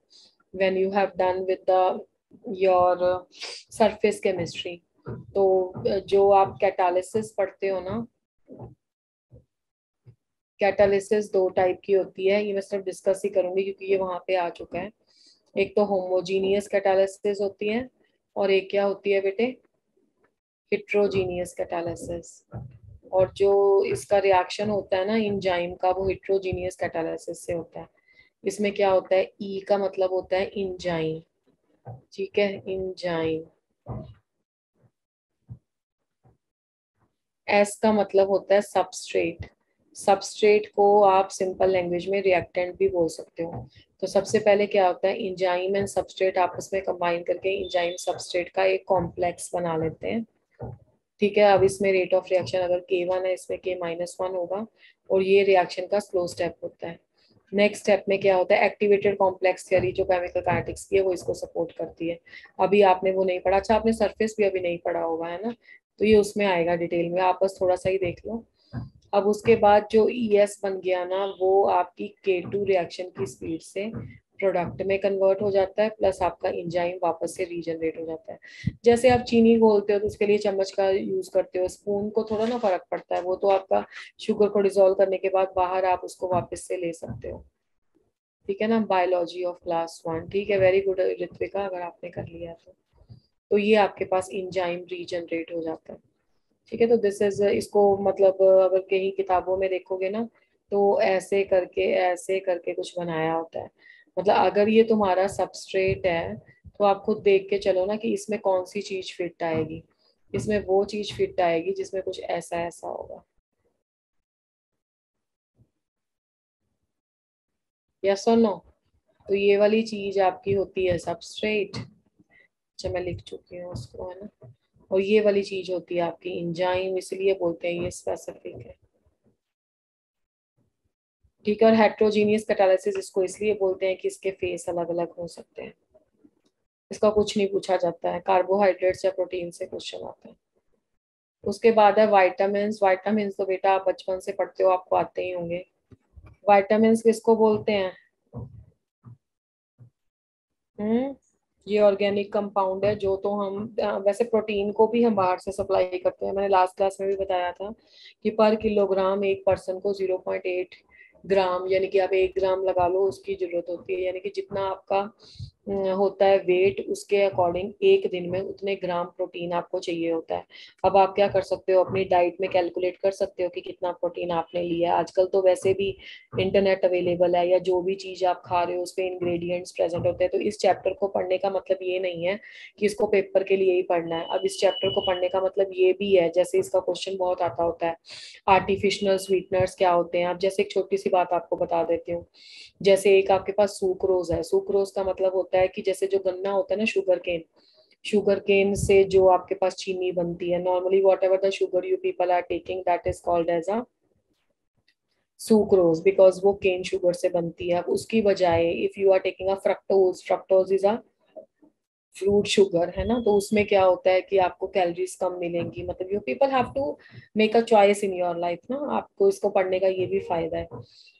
When you have done with the your surface chemistry तो जो आप कैटालिसिस पढ़ते हो ना कैटालिसिस दो टाइप की होती है। ये मैं सिर्फ़ डिस्कस ही करूँगी क्योंकि ये वहाँ पे आ चुका है। एक तो होमोजीनियस कैटालिसिस होती है और एक क्या होती है बेटे? हिट्रोजीनियस कैटालिसिस और जो इसका रिएक्शन होता है ना इंजाइम का, वो हिट्रोजीनियस कैटालिसिस से होता है। इसमें क्या होता है? ई e का मतलब होता है इंजाइम ठीक है? इंजाइम एस का मतलब होता है सबस्ट्रेट सबस्ट्रेट को आप सिंपल लैंग्वेज में रिएक्टेंट भी बोल सकते हो। तो सबसे पहले क्या होता है इंजाइम एंड सबस्ट्रेट आपस में कंबाइन करके इंजाइम सबस्ट्रेट का एक कॉम्प्लेक्स बना लेते हैं। ठीक है, अब इसमें रेट ऑफ़ रिएक्शन अगर के वन है, इसमें के माइनस वन होगा और ये रिएक्शन का स्लो स्टेप होता है। नेक्स्ट स्टेप में क्या होता है एक्टिवेटेड कॉम्प्लेक्स थियरी जो केमिकल काइनेटिक्स की है, वो इसको सपोर्ट करती है। अभी आपने वो नहीं पढ़ा अच्छा आपने सरफेस भी अभी नहीं पढ़ा होगा, है ना? तो ये उसमें आएगा डिटेल में, आप बस थोड़ा सा ही देख लो। अब उसके बाद जो ई e एस बन गया ना, वो आपकी के टू रिएक्शन की स्पीड से प्रोडक्ट में कन्वर्ट हो जाता है प्लस आपका इंजाइम वापस से रीजनरेट हो जाता है। जैसे आप चीनी घोलते हो तो उसके लिए चम्मच का यूज़ करते हो स्पून को थोड़ा ना फ़र्क पड़ता है, वो तो आपका शुगर को डिजोल्व करने के बाद बाहर आप उसको वापस से ले सकते हो। ठीक है ना? बायोलॉजी ऑफ़ क्लास वन ठीक है? वेरी गुड ऋत्विका अगर आपने कर लिया तो। तो ये आपके पास इंजाइम रीजनरेट हो जाता है। ठीक है तो दिस इज़ इसको मतलब अगर कहीं किताबों में देखोगे ना तो ऐसे करके ऐसे करके कुछ बनाया होता है। मतलब अगर ये तुम्हारा सबस्ट्रेट है तो आप खुद देख के चलो ना कि इसमें कौन सी चीज़ फिट आएगी। इसमें वो चीज़ फिट आएगी जिसमें कुछ ऐसा ऐसा होगा। यस और नो तो ये वाली चीज़ आपकी होती है सबस्ट्रेट अच्छा मैं लिख चुकी हूँ उसको, है ना? और ये वाली चीज़ होती है आपकी इंजाइम इसलिए बोलते हैं ये स्पेसिफिक है। ठीक है, और हेट्रोजीनियस कैटालिसिस इसको इसलिए बोलते हैं कि इसके फेस अलग अलग हो सकते हैं। इसका कुछ नहीं पूछा जाता है कार्बोहाइड्रेट्स या प्रोटीन से क्वेश्चन आता है। उसके बाद है वाइटामिन वाइटामिन तो बेटा आप बचपन से पढ़ते हो, आपको आते ही होंगे। वाइटामिन किसको बोलते हैं? हम्म? ये ऑर्गेनिक कंपाउंड है, जो तो हम वैसे प्रोटीन को भी हम बाहर से सप्लाई करते हैं। मैंने लास्ट क्लास में भी बताया था कि पर किलोग्राम एक पर्सन को 0.8 ग्राम यानी कि आप एक ग्राम लगा लो, उसकी ज़रूरत होती है। यानी कि जितना आपका होता है वेट उसके अकॉर्डिंग एक दिन में उतने ग्राम प्रोटीन आपको चाहिए होता है। अब आप क्या कर सकते हो, अपनी डाइट में कैलकुलेट कर सकते हो कि कितना प्रोटीन आपने लिया। है आजकल तो वैसे भी इंटरनेट अवेलेबल है या जो भी चीज़ आप खा रहे हो उस पर इंग्रेडिएंट्स प्रेजेंट होते हैं। तो इस चैप्टर को पढ़ने का मतलब ये नहीं है कि इसको पेपर के लिए ही पढ़ना है। अब इस चैप्टर को पढ़ने का मतलब ये भी है, जैसे इसका क्वेश्चन बहुत आता होता है, आर्टिफिशियल स्वीटनर्स क्या होते हैं? आप जैसे एक छोटी सी बात आपको बता देती हूँ। जैसे एक आपके पास सुक्रोज है, सुक्रोज का मतलब होता है कि जैसे जो गन्ना होता है ना शुगर केन शुगर केन से जो आपके पास चीनी बनती है normally whatever the sugar you people are taking that is called as a sucrose because वो केन शुगर से बनती है। उसकी बजाय if you are taking a fructose fructose is a fruit sugar है ना? तो उसमें क्या होता है कि आपको कैलोरीज कम मिलेंगी। मतलब you people have to make a choice in your life ना? आपको इसको पढ़ने का ये भी फ़ायदा है।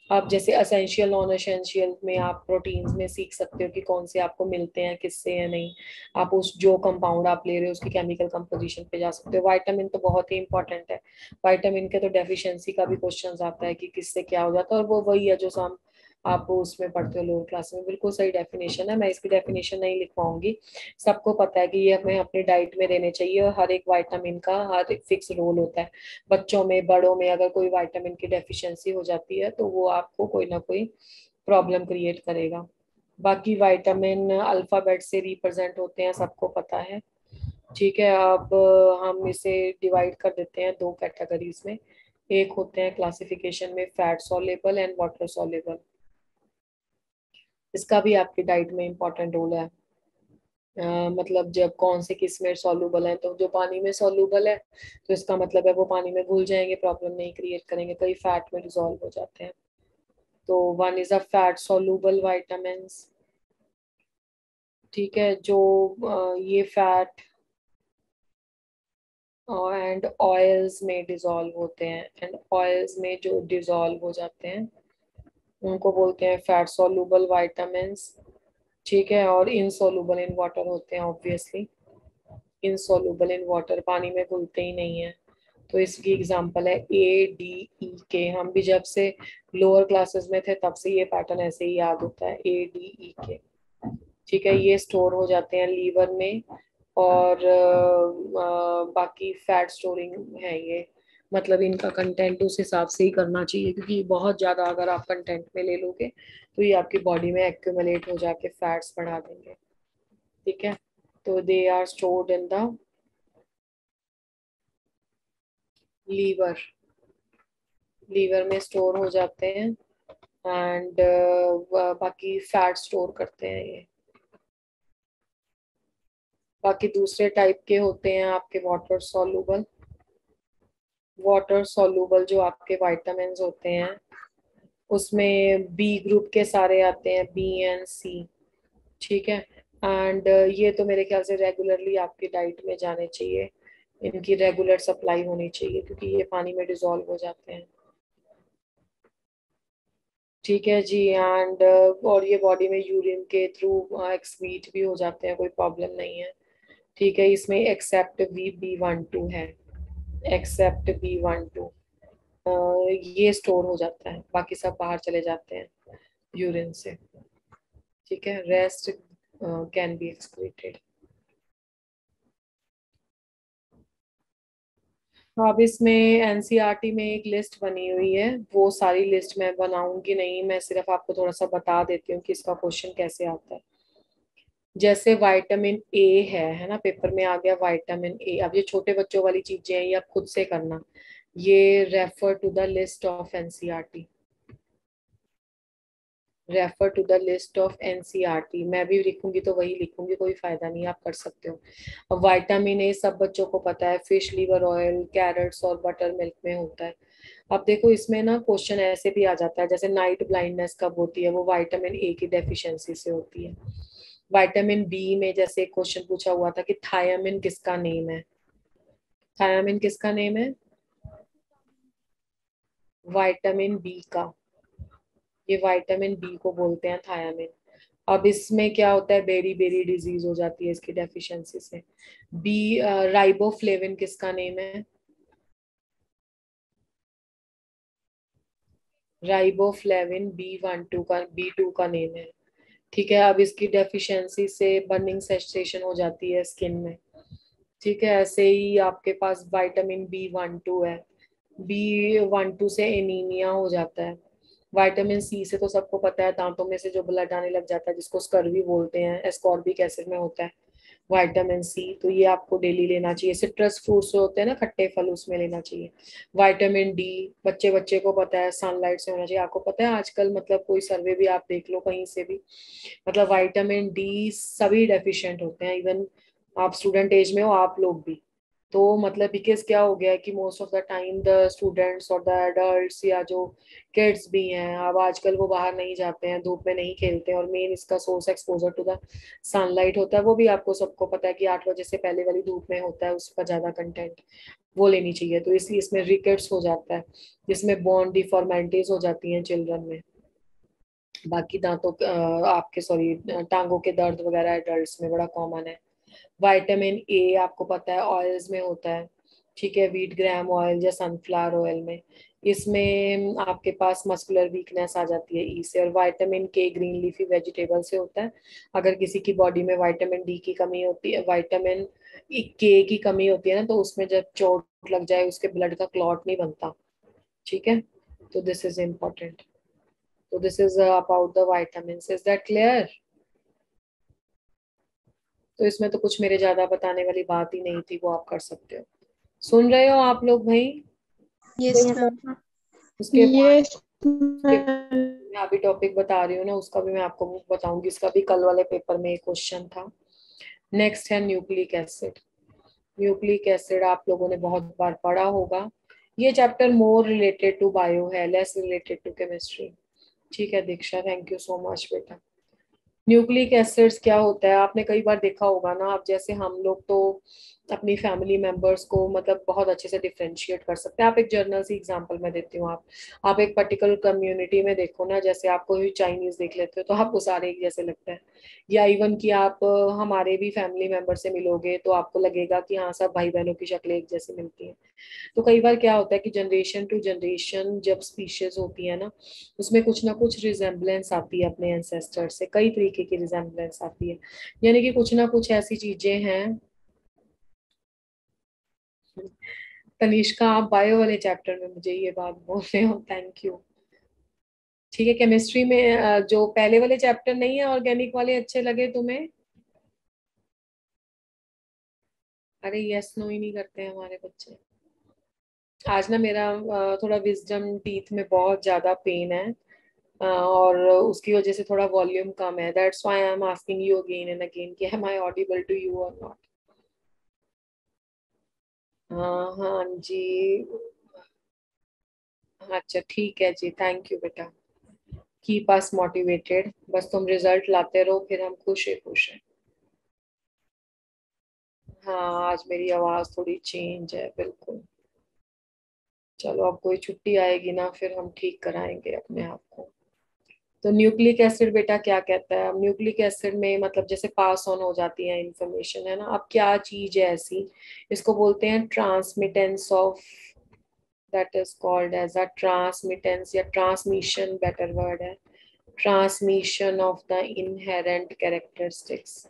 आप जैसे असेंशियल नॉन असेंशियल में आप प्रोटीन्स में सीख सकते हो कि कौन से आपको मिलते हैं, किससे या नहीं। आप उस जो कंपाउंड आप ले रहे हो, उसकी केमिकल कंपोजिशन पे जा सकते हो। वाइटामिन तो बहुत ही इंपॉर्टेंट है। वाइटामिन के तो डेफिशिएंसी का भी क्वेश्चन आता है कि किससे क्या हो जाता है। और वो वही है जो हम आप उसमें पढ़ते हो लोअर क्लास में, बिल्कुल सही डेफिनेशन है, मैं इसकी डेफिनेशन नहीं लिखवाऊँगी। सबको पता है कि ये हमें अपनी डाइट में देने चाहिए और हर एक वाइटामिन का हर एक फिक्स रोल होता है। बच्चों में, बड़ों में अगर कोई वाइटामिन की डेफिशिएंसी हो जाती है तो वो आपको कोई ना कोई प्रॉब्लम क्रिएट करेगा। बाकी वाइटामिन अल्फ़ाबेट से रिप्रेजेंट होते हैं, सबको पता है। ठीक है, अब हम इसे डिवाइड कर देते हैं दो कैटेगरीज में। एक होते हैं क्लासिफिकेशन में fat soluble and water soluble इसका भी आपकी डाइट में इम्पोर्टेंट रोल है। Uh, मतलब जब कौन से किसमें सॉल्यूबल है तो जो पानी में सॉल्यूबल है तो इसका मतलब है वो पानी में घुल जाएँगे प्रॉब्लम नहीं क्रिएट करेंगे कई फैट में डिजोल्व हो जाते हैं। तो one is a fat soluble vitamin ठीक है जो uh, ये फैट एंड ऑयल्स में डिजोल्व होते हैं एंड ऑयल्स में जो डिजोल्व हो जाते हैं उनको बोलते हैं फैट सोलूबल वाइटामिन ठीक है? और इनसोलूबल इन वाटर होते हैं ऑब्वियसली इनसोलूबल इन वाटर पानी में घुलते ही नहीं है। तो इसकी एग्जांपल है ए डी ई के हम भी जब से लोअर क्लासेस में थे तब से ये पैटर्न ऐसे ही याद होता है। ए डी ई के ठीक है? ये स्टोर हो जाते हैं लीवर में और आ, बाकी फैट स्टोरिंग है ये। मतलब इनका कंटेंट उस हिसाब से ही करना चाहिए क्योंकि बहुत ज़्यादा अगर आप कंटेंट में ले लोगे तो ये आपकी बॉडी में एक्यूमुलेट हो जाके फैट्स बढ़ा देंगे। ठीक है? तो they are stored in the liver liver में स्टोर हो जाते हैं एंड uh, बाकी फैट स्टोर करते हैं ये। बाकी दूसरे टाइप के होते हैं आपके वाटर सॉल्यूबल वाटर सॉल्यूबल जो आपके वाइटामिन होते हैं, उसमें बी ग्रुप के सारे आते हैं बी एंड सी ठीक है? एंड ये तो मेरे ख्याल से रेगुलरली आपकी डाइट में जाने चाहिए। इनकी रेगुलर सप्लाई होनी चाहिए, क्योंकि ये पानी में डिजोल्व हो जाते हैं। ठीक है जी एंड और ये बॉडी में यूरिन के थ्रू एक्समीट भी हो जाते हैं, कोई प्रॉब्लम नहीं है। ठीक है, इसमें except V B one two है। एक्सेप्ट बी वन टू ये स्टोर हो जाता है, बाकी सब बाहर चले जाते हैं यूरिन से। ठीक है? रेस्ट कैन बी एक्सक्रीटेड अब इसमें एनसीईआरटी में एक लिस्ट बनी हुई है। वो सारी लिस्ट मैं बनाऊँगी नहीं, मैं सिर्फ़ आपको थोड़ा सा बता देती हूँ कि इसका क्वेश्चन कैसे आता है। जैसे विटामिन ए है है ना? पेपर में आ गया विटामिन ए अब ये छोटे बच्चों वाली चीज़ें हैं, ये खुद से करना। ये refer to the list of NCERT refer to the list of NCERT मैं भी लिखूँगी तो वही लिखूँगी, कोई फ़ायदा नहीं, आप कर सकते हो। अब वाइटामिन ए सब बच्चों को पता है फ़िश लीवर ऑयल कैरेट्स और बटर मिल्क में होता है। अब देखो, इसमें ना क्वेश्चन ऐसे भी आ जाता है, जैसे नाइट ब्लाइंडनेस कब होती है, वो वाइटामिन ए की डेफिशिएंसी से होती है। वाइटामिन बी में जैसे क्वेश्चन पूछा हुआ था कि थायामिन किसका नेम है? थायामिन किसका नेम है? विटामिन बी का। ये विटामिन बी को बोलते हैं थायामिन अब इसमें क्या होता है? बेरी बेरी डिज़ीज़ हो जाती है इसकी डेफिशिएंसी से। बी राइबोफ्लेविन किसका नेम है? राइबोफ्लेविन बी वन टू का बी टू का नेम है। ठीक है, अब इसकी डेफिशिएंसी से बर्निंग सेंसेशन हो जाती है स्किन में। ठीक है, ऐसे ही आपके पास विटामिन बी वन टू है। बी वन टू से एनीमिया हो जाता है। विटामिन सी से तो सबको पता है, दांतों में से जो ब्लड आने लग जाता है, जिसको स्कर्वी बोलते हैं एस्कॉर्बिक एसिड में होता है। विटामिन सी तो ये आपको डेली लेना चाहिए। सिट्रस फ्रूट्स जो होते हैं ना, खट्टे फल, उसमें लेना चाहिए। वाइटामिन डी बच्चे बच्चे को पता है सनलाइट से होना चाहिए। आपको पता है, आजकल मतलब कोई सर्वे भी आप देख लो कहीं से भी मतलब वाइटामिन डी सभी डेफिशिएंट होते हैं। इवन आप स्टूडेंट एज में हो, आप लोग भी। तो मतलब बिकॉज़ क्या हो गया है कि most of the time the students और द एडल्ट या जो किड्स भी हैं, अब आजकल वो बाहर नहीं जाते हैं, धूप में नहीं खेलते और मेन इसका source exposure to the sunlight होता है, वो भी आपको सबको पता है कि आठ बजे से पहले वाली धूप में होता है उसका ज़्यादा कंटेंट वो लेनी चाहिए। तो इसलिए इसमें रिकेट्स हो जाता है, जिसमें बॉन्ड डिफॉर्मेलिटीज हो जाती हैं चिल्ड्रन में। बाकी दांतों आपके सॉरी टांगों के दर्द वगैरह एडल्ट में बड़ा कॉमन है। विटामिन ए आपको पता है ऑयल्स में होता है, ठीक है वीट ग्राम ऑयल या सनफ्लावर ऑयल में। इसमें आपके पास मस्कुलर वीकनेस आ जाती है ई से, और विटामिन के ग्रीन लीफी वेजिटेबल से होता है। अगर किसी की बॉडी में वाइटामिन डी की कमी होती है वाइटामिन के की कमी होती है ना तो उसमें जब चोट लग जाए, उसके ब्लड का क्लॉट नहीं बनता, ठीक है? तो दिस इज़ इम्पोर्टेंट तो this is about the vitamin is that clear तो इसमें तो कुछ मेरे ज़्यादा बताने वाली बात ही नहीं थी वो आप कर सकते हो। सुन रहे हो आप लोग भाई? यस उसके yes, मैं अभी टॉपिक बता रही हूँ ना उसका भी मैं आपको बताऊँगी। इसका भी कल वाले पेपर में एक क्वेश्चन था। नेक्स्ट है न्यूक्लिक एसिड न्यूक्लिक एसिड आप लोगों ने बहुत बार पढ़ा होगा। ये chapter more related to bio है लेस रिलेटेड टू केमिस्ट्री ठीक है Diksha thank you so much बेटा। न्यूक्लिक एसिड्स क्या होता है? आपने कई बार देखा होगा ना आप जैसे हम लोग तो अपनी फैमिली मेंबर्स को मतलब बहुत अच्छे से डिफ्रेंशिएट कर सकते हैं। आप एक जर्नल सी एग्जांपल मैं देती हूँ आप। आप एक पर्टिकुलर कम्युनिटी में देखो ना, जैसे आप कोई चाइनीज़ देख लेते हो तो आपको सारे एक जैसे लगते हैं। या इवन कि आप, हमारे भी फैमिली मेंबर से मिलोगे तो आपको लगेगा कि हाँ सब भाई बहनों की शक्लें एक जैसी मिलती हैं। तो कई बार क्या होता है कि जनरेशन टू जनरेशन जब स्पीशीज होती है ना, उसमें कुछ ना कुछ रिजेम्बलेंस आती है अपने एंसेस्टर से। कई तरीके की रिजेम्बलेंस आती है। यानी कि कुछ ना कुछ ऐसी चीज़ें हैं तनिष्का, आप बायो वाले चैप्टर में मुझे ये बात बोल रहे हो थैंक यू ठीक है केमिस्ट्री में जो पहले वाले चैप्टर नहीं है ऑर्गेनिक वाले अच्छे लगे तुम्हें? अरे यस नो ही नहीं करते हैं हमारे बच्चे। आज ना मेरा थोड़ा विजडम टीथ में बहुत ज़्यादा पेन है और उसकी वजह से थोड़ा वॉल्यूम कम है। That's why I am asking you again and again कि am I audible to you और नॉट हाँ हाँ जी। अच्छा ठीक है जी थैंक यू बेटा। कीप अस मोटिवेटेड बस तुम रिज़ल्ट लाते रहो, फिर हम खुश है खुश है। हाँ आज मेरी आवाज़ थोड़ी चेंज है, बिल्कुल। चलो, अब कोई छुट्टी आएगी ना, फिर हम ठीक कराएँगे अपने आप को। तो न्यूक्लिक एसिड बेटा क्या कहता है? न्यूक्लिक एसिड में मतलब जैसे पास ऑन हो जाती है इंफॉर्मेशन है ना? अब क्या चीज़ है ऐसी? इसको बोलते हैं transmittance of that is called as a transmittance या ट्रांसमिशन बेटर वर्ड है। Transmission of the inherent characteristics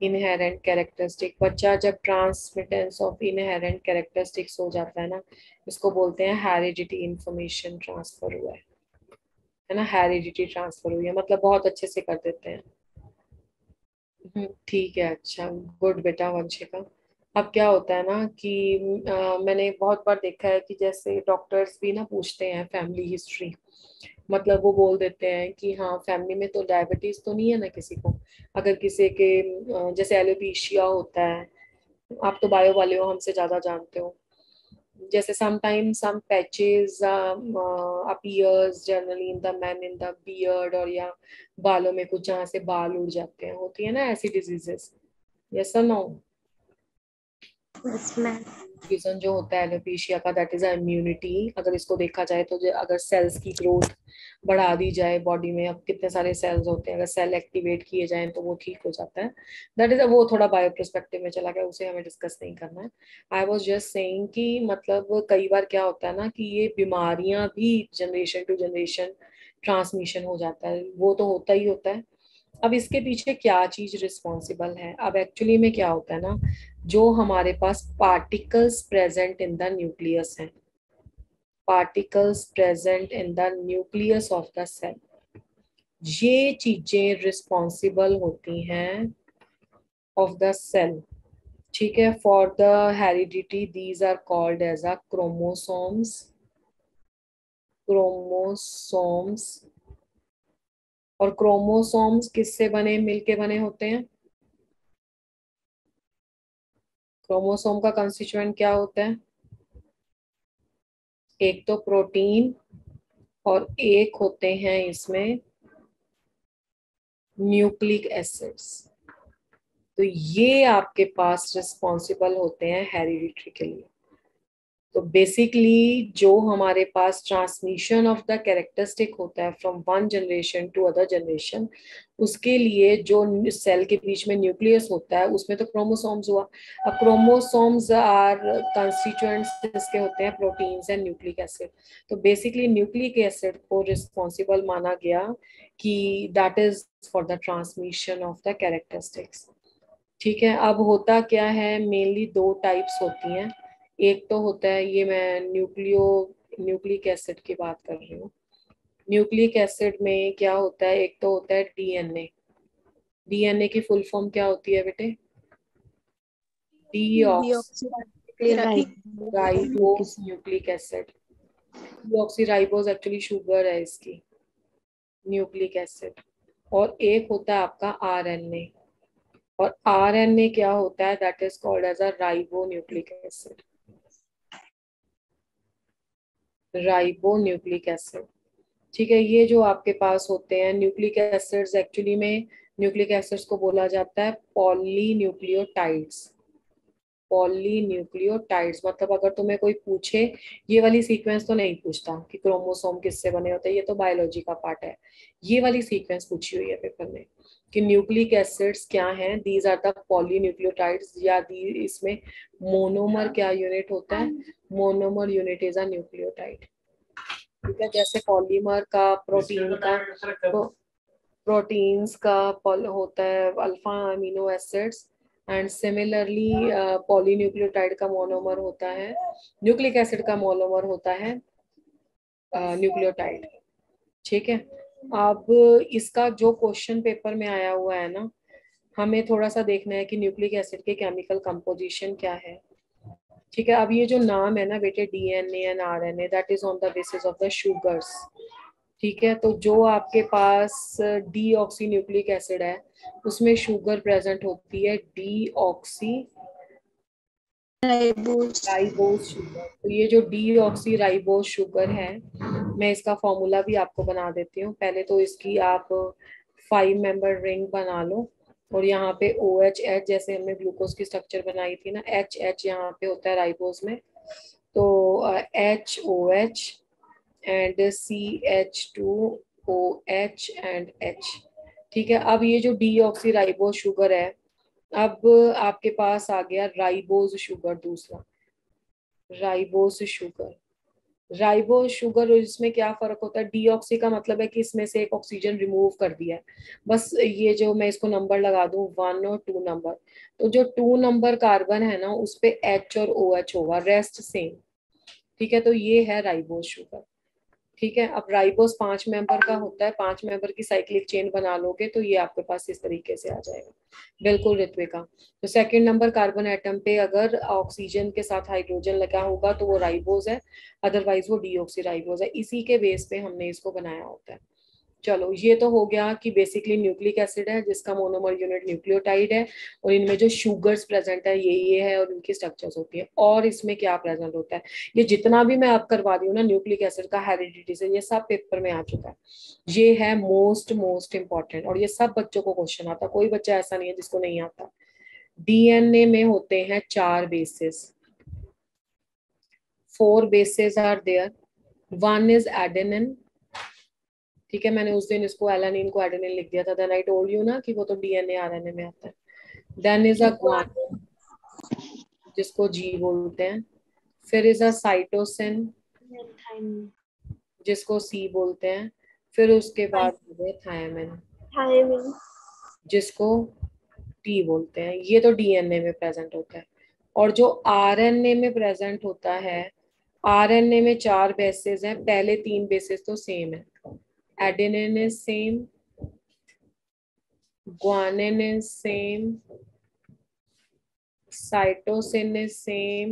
inherent characteristic बच्चा जब ट्रांसमिटेंस ऑफ़ इनहेरेंट कैरेक्टरिस्टिक्स हो जाता है ना, इसको बोलते हैं हेरिडिटी इंफॉर्मेशन ट्रांसफ़र हुआ है। है ना हेरिडिटी ट्रांसफ़र हुई है मतलब बहुत अच्छे से कर देते हैं। हम्म, ठीक है अच्छा गुड बेटा वंशिका अब क्या होता है ना कि आ, मैंने बहुत बार देखा है कि जैसे डॉक्टर्स भी ना पूछते हैं फैमिली हिस्ट्री मतलब वो बोल देते हैं कि हाँ फैमिली में तो डायबिटीज़ तो नहीं है ना किसी को। अगर किसी के जैसे एलोपीशिया होता है आप तो बायो वाले हो हमसे ज़्यादा जानते हो। जैसे sometimes some patches appears generally in the man in the beard और या बालों में कुछ जहाँ से बाल उड़ जाते हैं, होती है ना ऐसी डिजीजेस यस नो रीजन जो होता है एलोपेशिया का दैट इज़ इम्यूनिटी अगर इसको देखा जाए तो अगर सेल्स की ग्रोथ बढ़ा दी जाए बॉडी में, अब कितने सारे सेल्स होते हैं, अगर सेल एक्टिवेट किए जाए तो वो ठीक हो जाता है। दैट इज़ वो थोड़ा बायो परस्पेक्टिव में चला गया, उसे हमें डिस्कस नहीं करना है। आई वॉज़ जस्ट सेइंग कि मतलब कई बार क्या होता है ना कि ये बीमारियाँ भी जनरेशन टू जनरेशन ट्रांसमिशन हो जाता है। वो तो होता ही होता है। अब इसके पीछे क्या चीज़ रिस्पॉन्सिबल है? अब एक्चुअली में क्या होता है ना, जो हमारे पास particles present in the nucleus हैं। Particles present in the nucleus of the cell ये चीज़ें रिस्पॉन्सिबल होती हैं ऑफ़ द सेल ठीक है? For the heredity these are called as a chromosomes chromosomes और क्रोमोसोम्स किससे बने, मिलके बने होते हैं? क्रोमोसोम का कंस्टिट्यूएंट क्या होता है? एक तो प्रोटीन और एक होते हैं इसमें न्यूक्लिक एसिड्स तो ये आपके पास रिस्पॉन्सिबल होते हैं हेरिडिट्री के लिए। तो बेसिकली जो हमारे पास ट्रांसमिशन ऑफ़ द कैरेक्टरिस्टिक होता है from one generation to other generation उसके लिए जो सेल के बीच में न्यूक्लियस होता है, उसमें तो क्रोमोसोम्स हुआ। अब क्रोमोसोम्स आर कंस्टिट्यूएंट्स जिसके होते हैं प्रोटीन्स एंड न्यूक्लिक एसिड तो बेसिकली न्यूक्लिक एसिड को रिस्पॉन्सिबल माना गया कि that is for the transmission of the characteristics ठीक है, अब होता क्या है? मेनली दो टाइप्स होती हैं। एक तो होता है ये मैं न्यूक्लियो न्यूक्लिक एसिड की बात कर रही हूँ। न्यूक्लिक एसिड में क्या होता है एक तो होता है डीएनए। डीएनए की फुल फॉर्म क्या होती है बेटे? Ribose nucleic acid. Deoxyribose actually sugar है इसकी न्यूक्लिक एसिड। और एक होता है आपका आरएनए। और आरएनए क्या होता है that is called as a ribonucleic acid ribonucleic acid. ठीक है, ये जो आपके पास होते हैं, न्यूक्लिक एसिड्स एक्चुअली में, न्यूक्लिक एसिड्स को बोला जाता है पॉली न्यूक्लियोटाइड्स पॉली न्यूक्लियोटाइड्स मतलब अगर तुम्हें कोई पूछे, ये वाली सीक्वेंस तो नहीं पूछता कि क्रोमोसोम किससे बने होते हैं, ये तो बायोलॉजी का पार्ट है। ये वाली सीक्वेंस पूछी हुई है पेपर में। कि न्यूक्लिक एसिड्स क्या हैं? दीज आर द पॉलीन्यूक्लियोटाइड्स या दी इसमें मोनोमर क्या यूनिट होता है? Monomer unit is a nucleotide ठीक है? जैसे पॉलीमर का प्रोटीन का प्रोटीन्स का पॉल होता है alpha amino acids and similarly polynucleotide का मोनोमर होता है। न्यूक्लिक एसिड का मोनोमर होता है न्यूक्लियोटाइड uh, ठीक है? अब इसका जो क्वेश्चन पेपर में आया हुआ है ना, हमें थोड़ा सा देखना है कि न्यूक्लिक एसिड के केमिकल कंपोजिशन क्या है। ठीक है, अब ये जो नाम है ना बेटे D DNA and RNA that is on the basis of the sugars ठीक है तो जो आपके पास डी ऑक्सी न्यूक्लिक एसिड है, उसमें शुगर प्रेजेंट होती है डी ऑक्सी राइबोस तो ये जो डी ऑक्सी राइबोस शुगर है, मैं इसका फॉर्मूला भी आपको बना देती हूँ। पहले तो इसकी आप फाइव मेंबर रिंग बना लो और यहाँ पे ओ एच एच जैसे हमने ग्लूकोज की स्ट्रक्चर बनाई थी ना एच एच यहाँ पे होता है राइबोस में। तो H O H and C H two O H and H ठीक है, अब ये जो डी ऑक्सी राइबोस शुगर है अब आपके पास आ गया राइबोज शुगर दूसरा। Ribose sugar. राइबोज शुगर, इसमें क्या फ़र्क होता है? डीऑक्सी का मतलब है कि इसमें से एक ऑक्सीजन रिमूव कर दिया है। बस ये जो मैं इसको नंबर लगा दूँ, वन और टू नंबर। तो जो टू नंबर कार्बन है ना, उस पे एच और ओ OH होगा, रेस्ट सेम। ठीक है तो ये है राइबोज शुगर। ठीक है? अब राइबोस पाँच मेंबर का होता है, पाँच मेंबर की साइक्लिक चेन बना लोगे तो ये आपके पास इस तरीके से आ जाएगा। बिल्कुल रित्विका तो सेकंड नंबर कार्बन एटम पे अगर ऑक्सीजन के साथ हाइड्रोजन लगा होगा तो वो राइबोस है अदरवाइज़ वो राइबोज है। इसी के बेस पे हमने इसको बनाया होता है। चलो, ये तो हो गया कि बेसिकली न्यूक्लिक एसिड है, जिसका मोनोमर यूनिट न्यूक्लियोटाइड है, और इनमें जो शुगर्स प्रेजेंट है, ये ये है, और इनकी स्ट्रक्चर्स होती है। और इसमें क्या प्रेजेंट होता है? ये जितना भी मैं आप करवा रही हूँ ना न्यूक्लिक एसिड का हेरिडिटी से, ये सब पेपर में आ चुका है। ये है मोस्ट मोस्ट इंपॉर्टेंट और ये सब बच्चों को क्वेश्चन आता कोई बच्चा ऐसा नहीं है जिसको नहीं आता। डीएनए में होते हैं चार bases four bases are there one is adenine ठीक है मैंने उस दिन इसको एलानिन को एडेनिन लिख दिया था। देन आई टोल्ड यू ना कि वो तो डीएनए आरएनए में आता है। देन इज़ अ ग्वानिन जिसको जी बोलते हैं। फिर इज़ अ साइटोसिन जिसको सी बोलते हैं। फिर उसके बाद थायमिन जिसको टी बोलते हैं। ये तो डीएनए में प्रेजेंट होता है। और जो आरएनए में प्रेजेंट होता है आरएनए में चार बेसिस हैं। पहले तीन बेसिस तो सेम है। Adenine is same. Guanine is same. Cytosine is same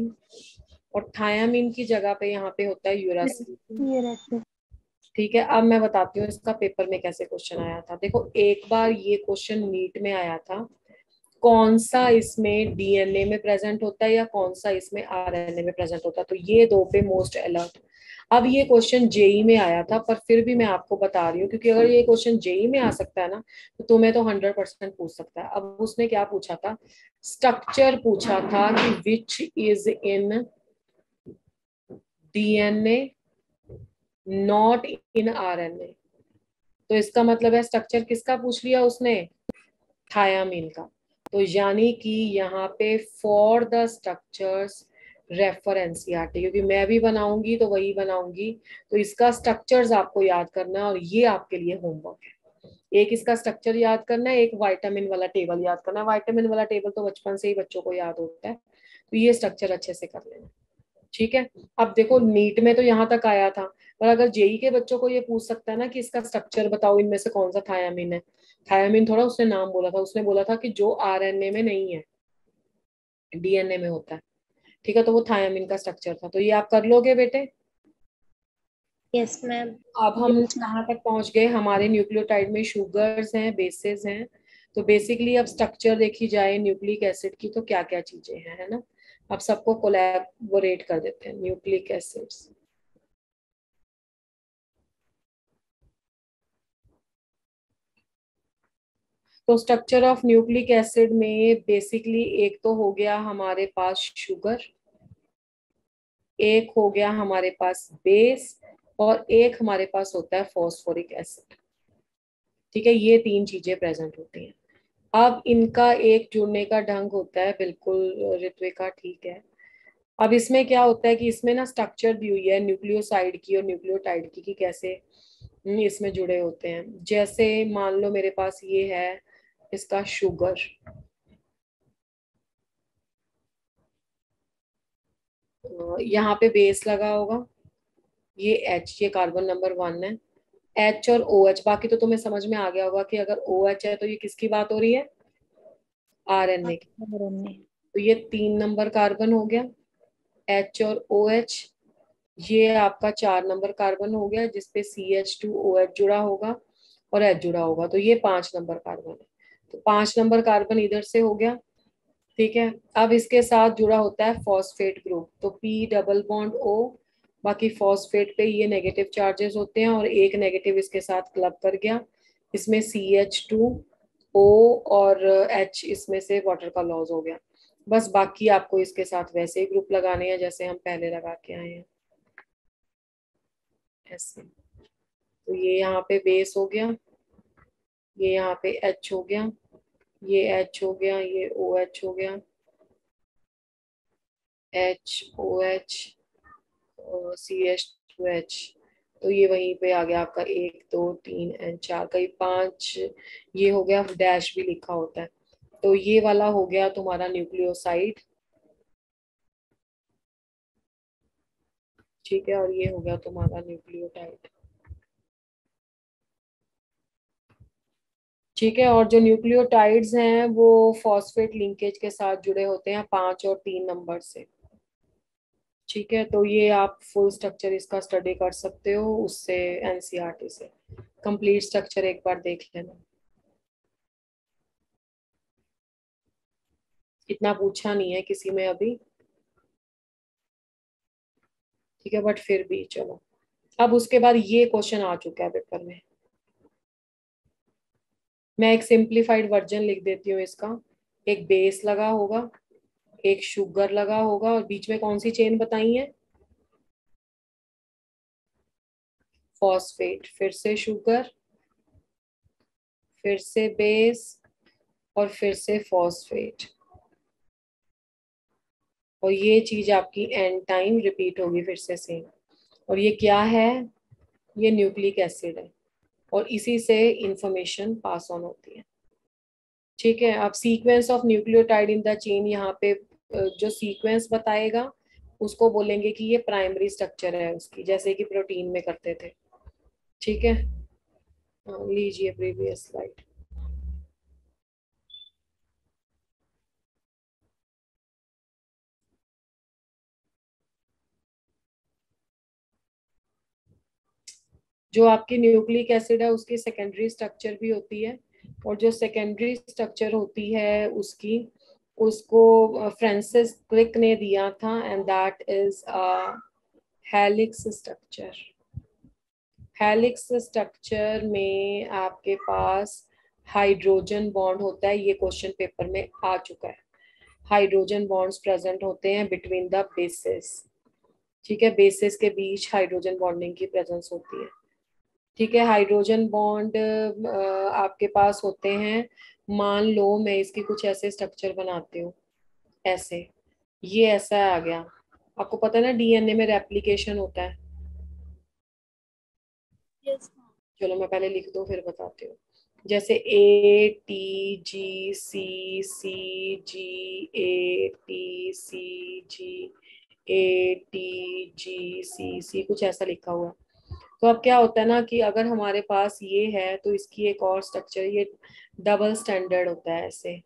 और थायामीन की जगह पे यहाँ पे होता है यूरासिल ठीक है अब मैं बताती हूँ इसका पेपर में कैसे क्वेश्चन आया था। देखो एक बार ये क्वेश्चन नीट में आया था कौन सा इसमें डीएनए में प्रेजेंट होता है या कौन सा इसमें आरएनए में प्रेजेंट होता है? तो ये दो पे मोस्ट अलर्ट अब ये क्वेश्चन जेई में आया था, पर फिर भी मैं आपको बता रही हूँ, क्योंकि अगर ये क्वेश्चन जेई में आ सकता है ना तो तुम्हें तो हंड्रेड परसेंट पूछ सकता है। अब उसने क्या पूछा था? स्ट्रक्चर पूछा था कि which is in DNA not in RNA तो इसका मतलब है स्ट्रक्चर किसका पूछ लिया उसने? थायामीन का। तो यानी कि यहाँ पे for the structures reference NCERT क्योंकि मैं भी बनाऊँगी तो वही बनाऊँगी। तो इसका स्ट्रक्चर्स आपको याद करना और ये आपके लिए होमवर्क है। एक इसका स्ट्रक्चर याद करना है, एक वाइटामिन वाला टेबल याद करना है। वाइटामिन वाला टेबल तो बचपन से ही बच्चों को याद होता है तो ये स्ट्रक्चर अच्छे से कर लेना। ठीक है? अब देखो नीट में तो यहाँ तक आया था, पर अगर जेई के बच्चों को ये पूछ सकता है ना कि इसका स्ट्रक्चर बताओ, इनमें से कौन सा थायामिन है? थायामीन थोड़ा उसने नाम बोला था, उसने बोला था कि जो आरएनए में नहीं है डीएनए में होता है। ठीक है तो वो थायमिन का स्ट्रक्चर था। तो ये आप कर लोगे बेटे? यस मैम अब हम कहाँ तक पहुँच गए? हमारे न्यूक्लियोटाइड में शुगर्स हैं बेसिस हैं। तो बेसिकली अब स्ट्रक्चर देखी जाए न्यूक्लिक एसिड की तो क्या क्या चीज़ें हैं है ना? अब सबको कोलैबोरेट कर देते हैं न्यूक्लिक एसिड्स तो स्ट्रक्चर ऑफ़ न्यूक्लिक एसिड में बेसिकली एक तो हो गया हमारे पास शुगर एक हो गया हमारे पास बेस और एक हमारे पास होता है फॉस्फोरिक एसिड ठीक है ये तीन चीज़ें प्रेजेंट होती हैं। अब इनका एक जुड़ने का ढंग होता है बिल्कुल ऋत्विका ठीक है। अब इसमें क्या होता है कि इसमें ना स्ट्रक्चर दी हुई है न्यूक्लियोसाइड की और न्यूक्लियोटाइड की कि कैसे हम्म, इसमें जुड़े होते हैं। जैसे मान लो मेरे पास ये है इसका शुगर। यहाँ पे बेस लगा होगा। ये एच ये कार्बन नंबर वन है। एच और ओ एच बाकी तो तुम्हें समझ में आ गया होगा कि अगर ओ एच है तो ये किसकी बात हो रही है? आर एन ए की। तो ये तीन नंबर कार्बन हो गया। एच और ओ एच ये आपका चार नंबर कार्बन हो गया जिसपे C H two O H जुड़ा होगा और एच जुड़ा होगा। तो ये पाँच नंबर कार्बन है। तो पाँच नंबर कार्बन इधर से हो गया, ठीक है? अब इसके साथ जुड़ा होता है फॉस्फेट ग्रुप तो पी डबल बॉन्ड ओ बाकी फॉस्फेट पे ये नेगेटिव चार्जेस होते हैं और एक नेगेटिव इसके साथ क्लब कर गया। इसमें सी एच टू ओ और एच इसमें से वाटर का लॉस हो गया। बस बाकी आपको इसके साथ वैसे ही ग्रुप लगाने हैं जैसे हम पहले लगा के आए हैं। ऐसे। तो ये यहाँ पे बेस हो गया। ये यहाँ पे एच हो गया, ये एच हो गया, ये ओ एच हो गया H O H C H two H तो ये वहीं पे आ गया आपका एक, दो, तीन, एंड चार, कई पाँच, ये हो गया, डैश भी लिखा होता है। तो ये वाला हो गया तुम्हारा न्यूक्लियोसाइड। ठीक है, और ये हो गया तुम्हारा न्यूक्लियोटाइड। ठीक है, और जो न्यूक्लियोटाइड्स हैं, वो फॉस्फेट लिंकेज के साथ जुड़े होते हैं पाँच और तीन नंबर से। ठीक है तो ये आप फुल स्ट्रक्चर इसका स्टडी कर सकते हो उससे एनसीईआरटी से। कंप्लीट स्ट्रक्चर एक बार देख लेना। इतना पूछा नहीं है किसी में अभी। ठीक है बट फिर भी, चलो। अब उसके बाद ये क्वेश्चन आ चुका है पेपर में। मैं एक सिंप्लीफाइड वर्जन लिख देती हूँ इसका। एक बेस लगा होगा, एक शुगर लगा होगा, और बीच में कौन सी चेन बताई है? फॉस्फेट फिर से शुगर फिर से बेस और फिर से फॉस्फेट और ये चीज़ आपकी एंड टाइम रिपीट होगी फिर से सेम और ये क्या है? ये न्यूक्लिक एसिड है। और इसी से इंफॉर्मेशन पास ऑन होती है। ठीक है अब sequence of nucleotide in the chain यहाँ पे जो सीक्वेंस बताएगा उसको बोलेंगे कि ये प्राइमरी स्ट्रक्चर है उसकी जैसे कि प्रोटीन में करते थे। ठीक है? हाँ, लीजिए प्रीवियस स्लाइड जो आपकी न्यूक्लिक एसिड है, उसकी सेकेंडरी स्ट्रक्चर भी होती है और जो सेकेंडरी स्ट्रक्चर होती है उसकी, उसको फ्रांसिस क्रिक ने दिया था and that is helix structure helix structure में आपके पास हाइड्रोजन बॉन्ड होता है, ये क्वेश्चन पेपर में आ चुका है। हाइड्रोजन बॉन्ड्स प्रेजेंट होते हैं बिटवीन द बेसिस ठीक है? बेसिस के बीच हाइड्रोजन बॉन्डिंग की प्रेजेंस होती है। ठीक है हाइड्रोजन बॉन्ड आपके पास होते हैं। मान लो मैं इसकी कुछ ऐसे स्ट्रक्चर बनाती हूँ। ऐसे। ये ऐसा आ गया। आपको पता है ना डीएनए में रेप्लिकेशन होता है। Yes, चलो मैं पहले लिख दो फिर बताती हूँ। जैसे A T G C C G A T C G A T G C C कुछ ऐसा लिखा हुआ। तो अब क्या होता है ना कि अगर हमारे पास ये है तो इसकी एक और स्ट्रक्चर ये डबल स्टैंडर्ड होता है ऐसे।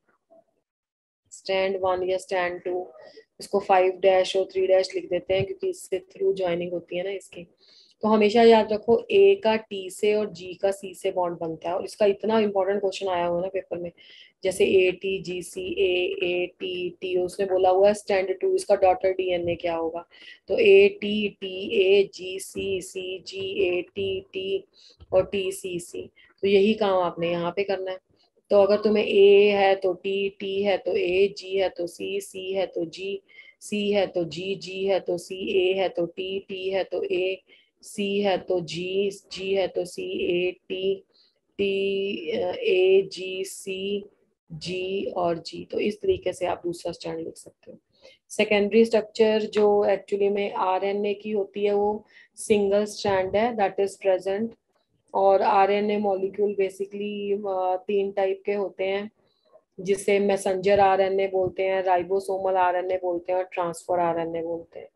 स्टैंड वन या स्टैंड टू इसको फाइव डैश और थ्री डैश लिख देते हैं, क्योंकि इससे थ्रू ज्वाइनिंग होती है ना इसकी। तो हमेशा याद रखो ए का टी से और जी का सी से बॉन्ड बनता है और इसका इतना इंपॉर्टेंट क्वेश्चन आया हुआ है ना पेपर में, जैसे A T G C A A T T उसने बोला हुआ है स्टैंड टू इसका डॉटर डीएनए क्या होगा? तो A T T A G C C G A T T और टी सी सी तो यही काम आपने यहाँ पे करना है। तो अगर तुम्हें ए है तो टी टी है तो ए जी है तो सी सी है तो जी सी है तो जी जी है तो सी ए है तो टी टी है तो ए सी है तो जी जी है तो सी ए टी टी ए जी सी जी और जी तो इस तरीके से आप दूसरा स्टैंड लिख सकते हो। सेकेंडरी स्ट्रक्चर जो एक्चुअली में आरएनए की होती है वो सिंगल स्ट्रैंड है दैट इज़ प्रेजेंट और आरएनए मॉलिक्यूल बेसिकली तीन टाइप के होते हैं, जिसे मैसेंजर आरएनए बोलते हैं राइबोसोमल आरएनए बोलते हैं और ट्रांसफ़र आरएनए बोलते हैं।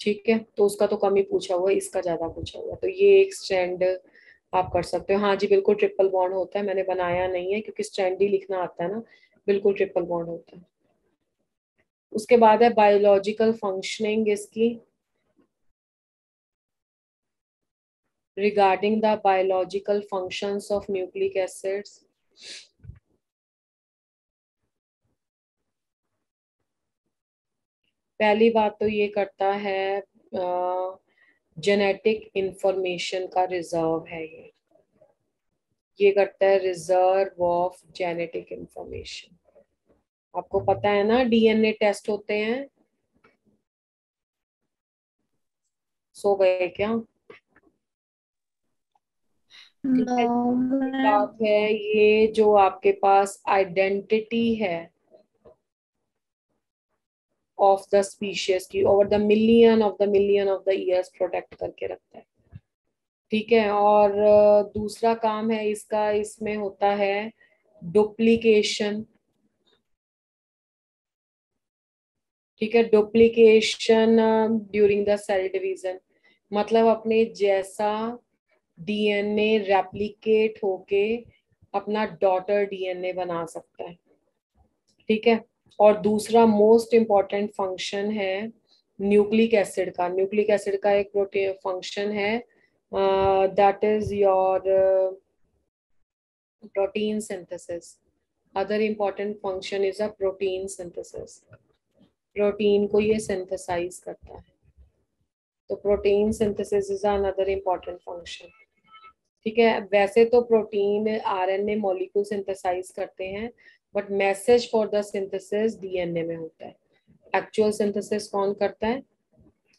ठीक है? तो उसका तो कम ही पूछा हुआ है, इसका ज़्यादा पूछा हुआ है। तो ये एक स्ट्रैंड आप कर सकते हो। हाँ जी, बिल्कुल ट्रिपल बॉन्ड होता है, मैंने बनाया नहीं है, क्योंकि स्ट्रैंड ही लिखना आता है ना, बिल्कुल ट्रिपल बॉन्ड होता है। उसके बाद है बायोलॉजिकल फंक्शनिंग इसकी। Regarding the biological functions of nucleic acids पहली बात तो ये करता है जेनेटिक इंफॉर्मेशन का रिज़र्व है ये। ये करता है रिज़र्व ऑफ़ जेनेटिक इंफॉर्मेशन आपको पता है ना डीएनए टेस्ट होते हैं। सो गए क्या? बात है ये जो आपके पास आइडेंटिटी है ऑफ़ द स्पीशीज की over the million of the million of the years protect करके रखता है। ठीक है, और दूसरा काम है इसका, इसमें होता है डुप्लीकेशन ठीक है duplication during the cell division मतलब अपने जैसा डीएनए रेप्लिकेट होके अपना डॉटर डीएनए बना सकता है। ठीक है? और दूसरा मोस्ट इंपॉर्टेंट फ़ंक्शन है न्यूक्लिक एसिड का। न्यूक्लिक एसिड का एक प्रोटीन फ़ंक्शन है that is your protein synthesis other important function is a protein synthesis protein को ये सिंथेसाइज करता है। तो protein synthesis is another important function ठीक है? वैसे तो प्रोटीन आरएनए मॉलिक्यूल सिंथेसाइज करते हैं। But message for the synthesis DNA में होता है। एक्चुअल सिंथेसिस कौन करता है?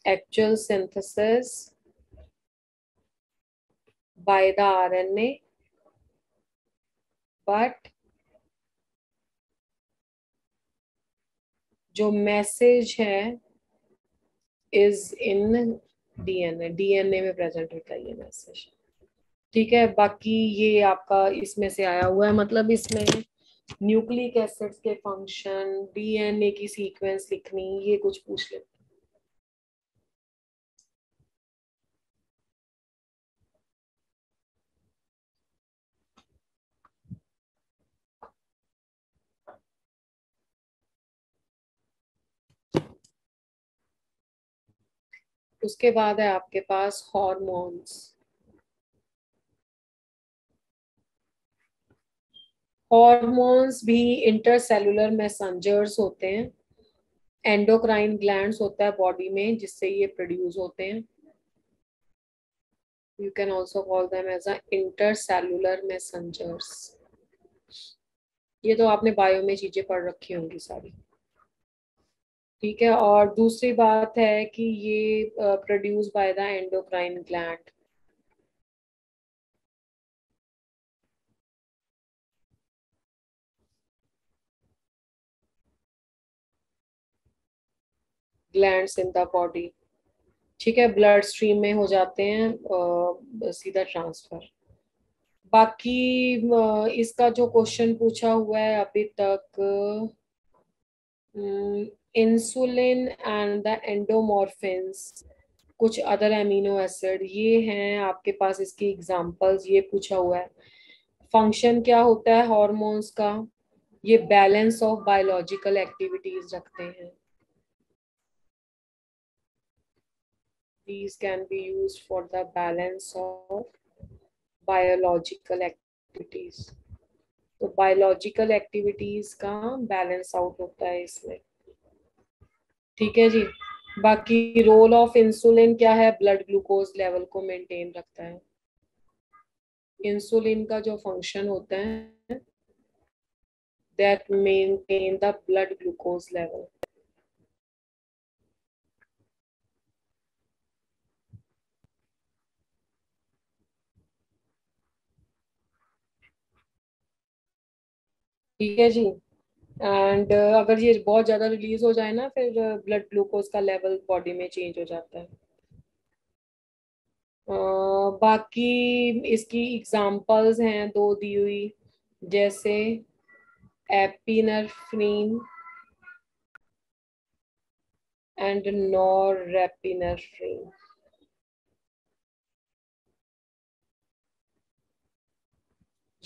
Actual synthesis by the RNA but जो मैसेज है इज़ इन डीएनए डीएनए में प्रेजेंट होता है ये मैसेज ठीक है, बाकी ये आपका इसमें से आया हुआ है मतलब इसमें न्यूक्लिक एसिड्स के फ़ंक्शन, डीएनए की सीक्वेंस लिखनी, ये कुछ पूछ लेते उसके बाद है आपके पास हॉर्मोन्स हॉर्मोन्स भी इंटरसेलुलर मैसेंजर्स होते हैं एंडोक्राइन ग्लैंड्स होता है बॉडी में, जिससे ये प्रोड्यूस होते हैं। You can also call them as a intercellular messengers ये तो आपने बायो में चीज़ें पढ़ रखी होंगी सारी। ठीक है, और दूसरी बात है कि ये produce by the endocrine gland glands in the body ठीक है ब्लड स्ट्रीम में हो जाते हैं आ, सीधा ट्रांसफ़र बाकी इसका जो क्वेश्चन पूछा हुआ है अभी तक इंसुलिन एंड द एंडोमॉर्फिन्स कुछ अदर एमिनो एसिड ये हैं आपके पास इसकी एग्जांपल्स ये पूछा हुआ है। फ़ंक्शन क्या होता है हॉर्मोन्स का? ये बैलेंस ऑफ़ बायोलॉजिकल एक्टिविटीज़ रखते हैं। These can be used for the balance of biological activities. तो बायोलॉजिकल एक्टिविटीज़ का बैलेंस आउट होता है इसमें ठीक है जी? बाकी रोल ऑफ़ इंसुलिन क्या है? ब्लड ग्लूकोज लेवल को मेंटेन रखता है। इंसुलिन का जो फ़ंक्शन होता है that maintain the blood glucose level ठीक है जी। एंड uh, अगर ये बहुत ज़्यादा रिलीज़ हो जाए ना फिर ब्लड uh, ग्लूकोज का लेवल बॉडी में चेंज हो जाता है। Uh, बाकी इसकी एग्जांपल्स हैं दो दी हुई जैसे एपिनरफ्रीन एंड नॉर नॉरएपिनफ्रीन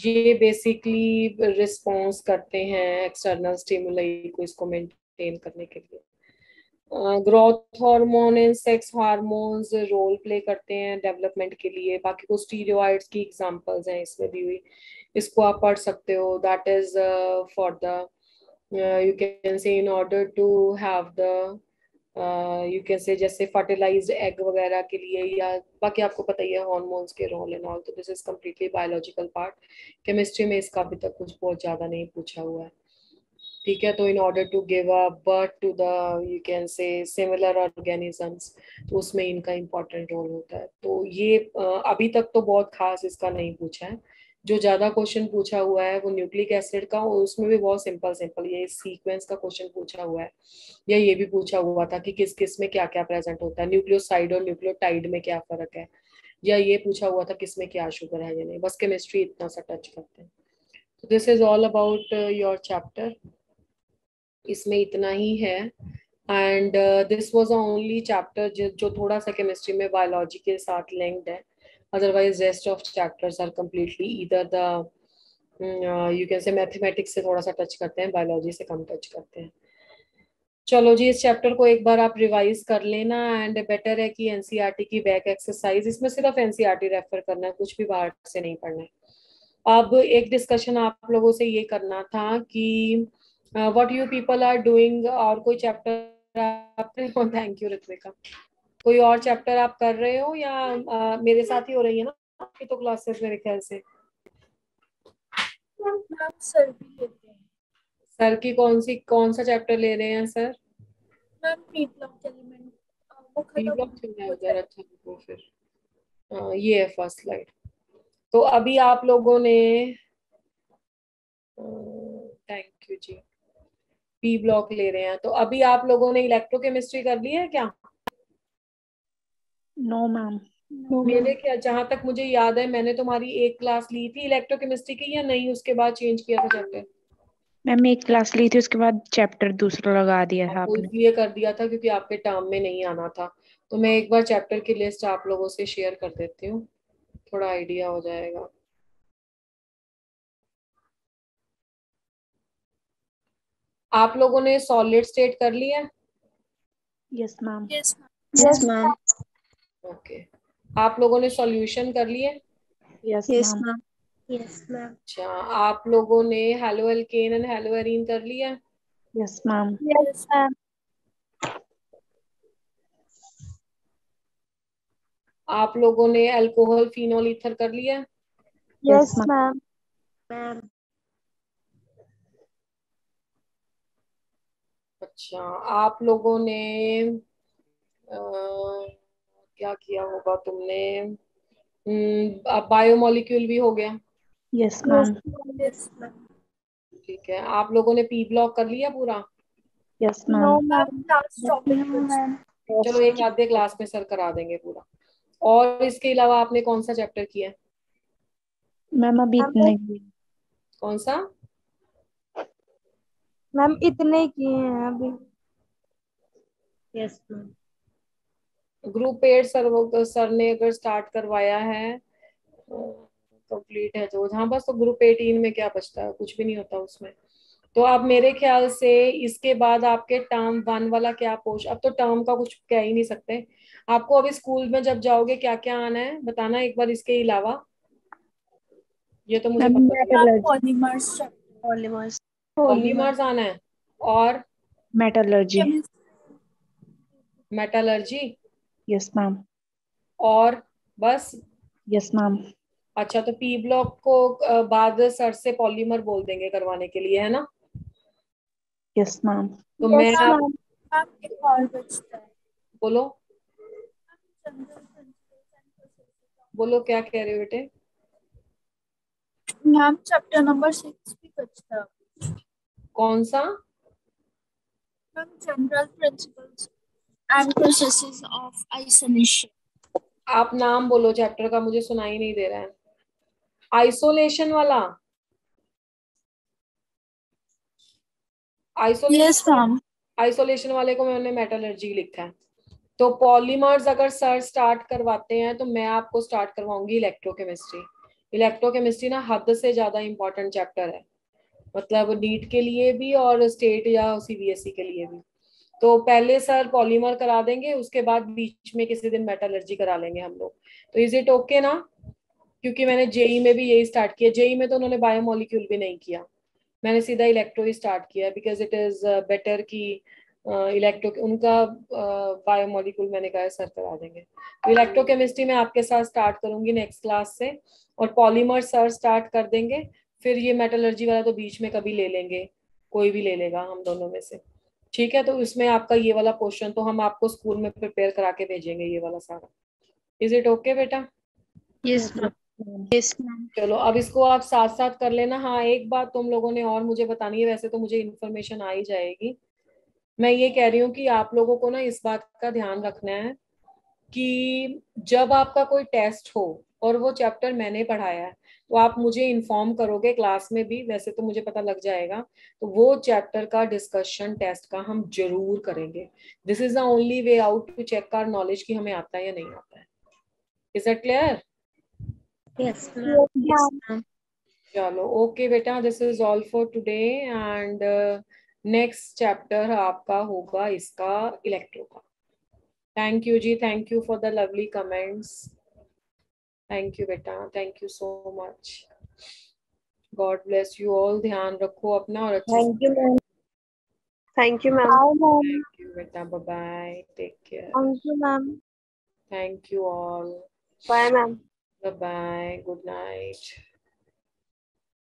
ये बेसिकली रिस्पॉन्स करते हैं एक्सटर्नल स्टिमुलाई को इसको मेंटेन करने के लिए। Growth hormone and sex hormones role play करते हैं डेवलपमेंट के लिए। बाकी को स्टीरियोइड्स की एग्जांपल्स हैं, इसमें दी हुई इसको आप पढ़ सकते हो। That is for the you can say in order to have the you can say जैसे फर्टिलाइज्ड एग वगैरह के लिए या बाकी आपको पता ही है हॉर्मोन्स के रोल एंड ऑल तो this is completely biological part chemistry में इसका अभी तक कुछ बहुत ज़्यादा नहीं पूछा हुआ है। ठीक है तो in order to give a birth to the you can say similar organisms तो उसमें इनका इम्पोर्टेंट रोल होता है। तो ये अभी तक तो बहुत खास इसका नहीं पूछा है। जो ज़्यादा क्वेश्चन पूछा हुआ है, वो न्यूक्लिक एसिड का, और उसमें भी बहुत सिंपल सिंपल ये सीक्वेंस का क्वेश्चन पूछा हुआ है। या ये भी पूछा हुआ था कि किस किसमें क्या क्या प्रेजेंट होता है न्यूक्लियोसाइड और न्यूक्लियोटाइड में क्या फ़र्क है? या ये पूछा हुआ था किसमें क्या शुगर है या नहीं? बस केमिस्ट्री इतना सा टच करते हैं। तो this is all about your chapter इसमें इतना ही है। And this was only chapter जो थोड़ा सा केमिस्ट्री में बायोलॉजी के साथ लिंक्ड है। Rest of chapters are completely either the uh, you can say mathematics से थोड़ा सा टच करते हैं बायोलॉजी से कम टच करते हैं। चलो जी इस चैप्टर को एक बार आप रिवाइज कर लेना एंड बेटर है कि एनसीईआरटी की बैक एक्सरसाइज इसमें सिर्फ़ एनसीईआरटी रेफर करना है कुछ भी बाहर से नहीं पढ़ना है। अब एक डिस्कशन आप लोगों से ये करना था कि what you people are doing और कोई चैप्टर थैंक यू ऋत्विका कोई और चैप्टर आप कर रहे हो या आ, मेरे साथ ही हो रही है ना? आपकी तो क्लासेस मेरे ख्याल से। सर भी लेते हैं सर की कौन सी कौन सा चैप्टर ले रहे हैं सर? मैम ब्लॉक एलिमेंट वो अच्छा वो फिर आ, ये है फ़र्स्ट स्लाइड तो अभी आप लोगों ने thank you ji. P block ले रहे हैं। तो अभी आप लोगों ने इलेक्ट्रोकेमिस्ट्री कर ली है क्या? नो मैम मेरे क्या जहाँ तक मुझे याद है मैंने तुम्हारी एक क्लास ली थी इलेक्ट्रोकेमिस्ट्री की या नहीं? उसके बाद चेंज किया था चैप्टर मैम एक क्लास ली थी उसके बाद चैप्टर दूसरा लगा दिया था आपने ये कर दिया था क्योंकि आपके टर्म में नहीं आना था। तो मैं एक बार चैप्टर की लिस्ट आप लोगों से शेयर कर देती हूँ। थोड़ा आइडिया हो जाएगा। आप लोगों ने सॉलिड स्टेट कर लिया yes ma'am yes ma'am okay आप लोगों ने सॉल्यूशन कर लिए? यस मैम यस मैम अच्छा आप लोगों ने halo alkane and hello arene कर लिया? यस मैम यस मैम आप लोगों ने अल्कोहल फिनोल ईथर कर लिया? यस मैम मैम अच्छा आप लोगों ने आ, क्या किया होगा तुमने? बायोमोलिक्यूल भी हो गया। यस मैम यस मैम ठीक है आप लोगों ने पी ब्लॉक कर लिया पूरा? यस मैम मैम चलो एक आधे क्लास में सर करा देंगे पूरा। और इसके अलावा आपने कौन सा चैप्टर किया? मैम अभी नहीं कौन सा? मैम इतने किए हैं अभी। Yes ma'am group eight sir वो सर ने अगर स्टार्ट करवाया है कंप्लीट है जो। हाँ बस तो ग्रुप एटीन में क्या बचता है? कुछ भी नहीं होता उसमें। तो आप मेरे ख्याल से इसके बाद आपके टर्म वन वाला क्या पोस्ट अब तो टर्म का कुछ कह ही नहीं सकते। आपको अभी स्कूल में जब जाओगे क्या क्या आना है? बताना एक बार इसके अलावा। ये तो मुझे पता पॉलीमर्स पॉलीमर्स पॉलीमर्स आना है। और मेटलर्जी मेटलर्जी यस मैम और बस? यस मैम अच्छा तो पी ब्लॉक को बाद सर से पॉलीमर बोल देंगे करवाने के लिए है ना? यस मैम तो yes, मैं आप एक और बचता है। बोलो। बोलो क्या कह रहे हो बेटे? मैम चैप्टर नंबर सिक्स भी बचता कौन सा? Ma'am general principles and processes of isolation आप नाम बोलो चैप्टर का मुझे सुनाई नहीं दे रहा है। आइसोलेशन वाला? आइसोलेशन मैम आइसोलेशन वाले को मैंने मेटलर्जी लिखा है। तो पॉलीमर्स अगर सर स्टार्ट करवाते हैं तो मैं आपको स्टार्ट करवाऊँगी इलेक्ट्रोकेमिस्ट्री इलेक्ट्रोकेमिस्ट्री ना हद से ज़्यादा इंपॉर्टेंट चैप्टर है। मतलब नीट के लिए भी और स्टेट या सीबीएसई के लिए भी। तो पहले सर पॉलीमर करा देंगे उसके बाद बीच में किसी दिन मेटलर्जी करा लेंगे हम लोग। तो इज़ इट ओके ना? क्योंकि मैंने जेई में भी यही स्टार्ट किया। जेई में तो उन्होंने बायोमोलिक्यूल भी नहीं किया। मैंने सीधा इलेक्ट्रो ही स्टार्ट किया बिकॉज़ इट इज़ बेटर की इलेक्ट्रो उनका बायोमोलिक्यूल uh, मैंने कहा सर करा देंगे। तो इलेक्ट्रोकेमिस्ट्री में आपके साथ स्टार्ट करूँगी नेक्स्ट क्लास से। और पॉलीमर सर स्टार्ट कर देंगे। फिर ये मेटलर्जी वाला तो बीच में कभी ले लेंगे। कोई भी ले लेगा हम दोनों में से। ठीक है तो इसमें आपका ये वाला क्वेश्चन तो हम आपको स्कूल में प्रिपेयर करा के भेजेंगे ये वाला सारा। इज़ इट ओके बेटा? यस मैम यस चलो अब इसको आप साथ साथ कर लेना। हाँ एक बात तुम लोगों ने और मुझे बतानी है वैसे तो मुझे इन्फॉर्मेशन आ ही जाएगी। मैं ये कह रही हूँ कि आप लोगों को ना इस बात का ध्यान रखना है कि जब आपका कोई टेस्ट हो और वो चैप्टर मैंने पढ़ाया है तो आप मुझे इन्फॉर्म करोगे क्लास में भी वैसे तो मुझे पता लग जाएगा तो वो चैप्टर का डिस्कशन टेस्ट का हम ज़रूर करेंगे। This is the only way out to check our knowledge कि हमें आता है या नहीं आता है। इज़ दैट क्लियर चलो ओके बेटा this is all for today and next chapter आपका होगा इसका इलेक्ट्रो का। Thank you ji thank you for the lovely comments thank you बेटा thank you so much God bless you all ध्यान रखो अपना और अच्छे thank you ma'am thank you ma'am thank you बेटा bye bye take care thank you ma'am thank you all bye ma'am bye bye good night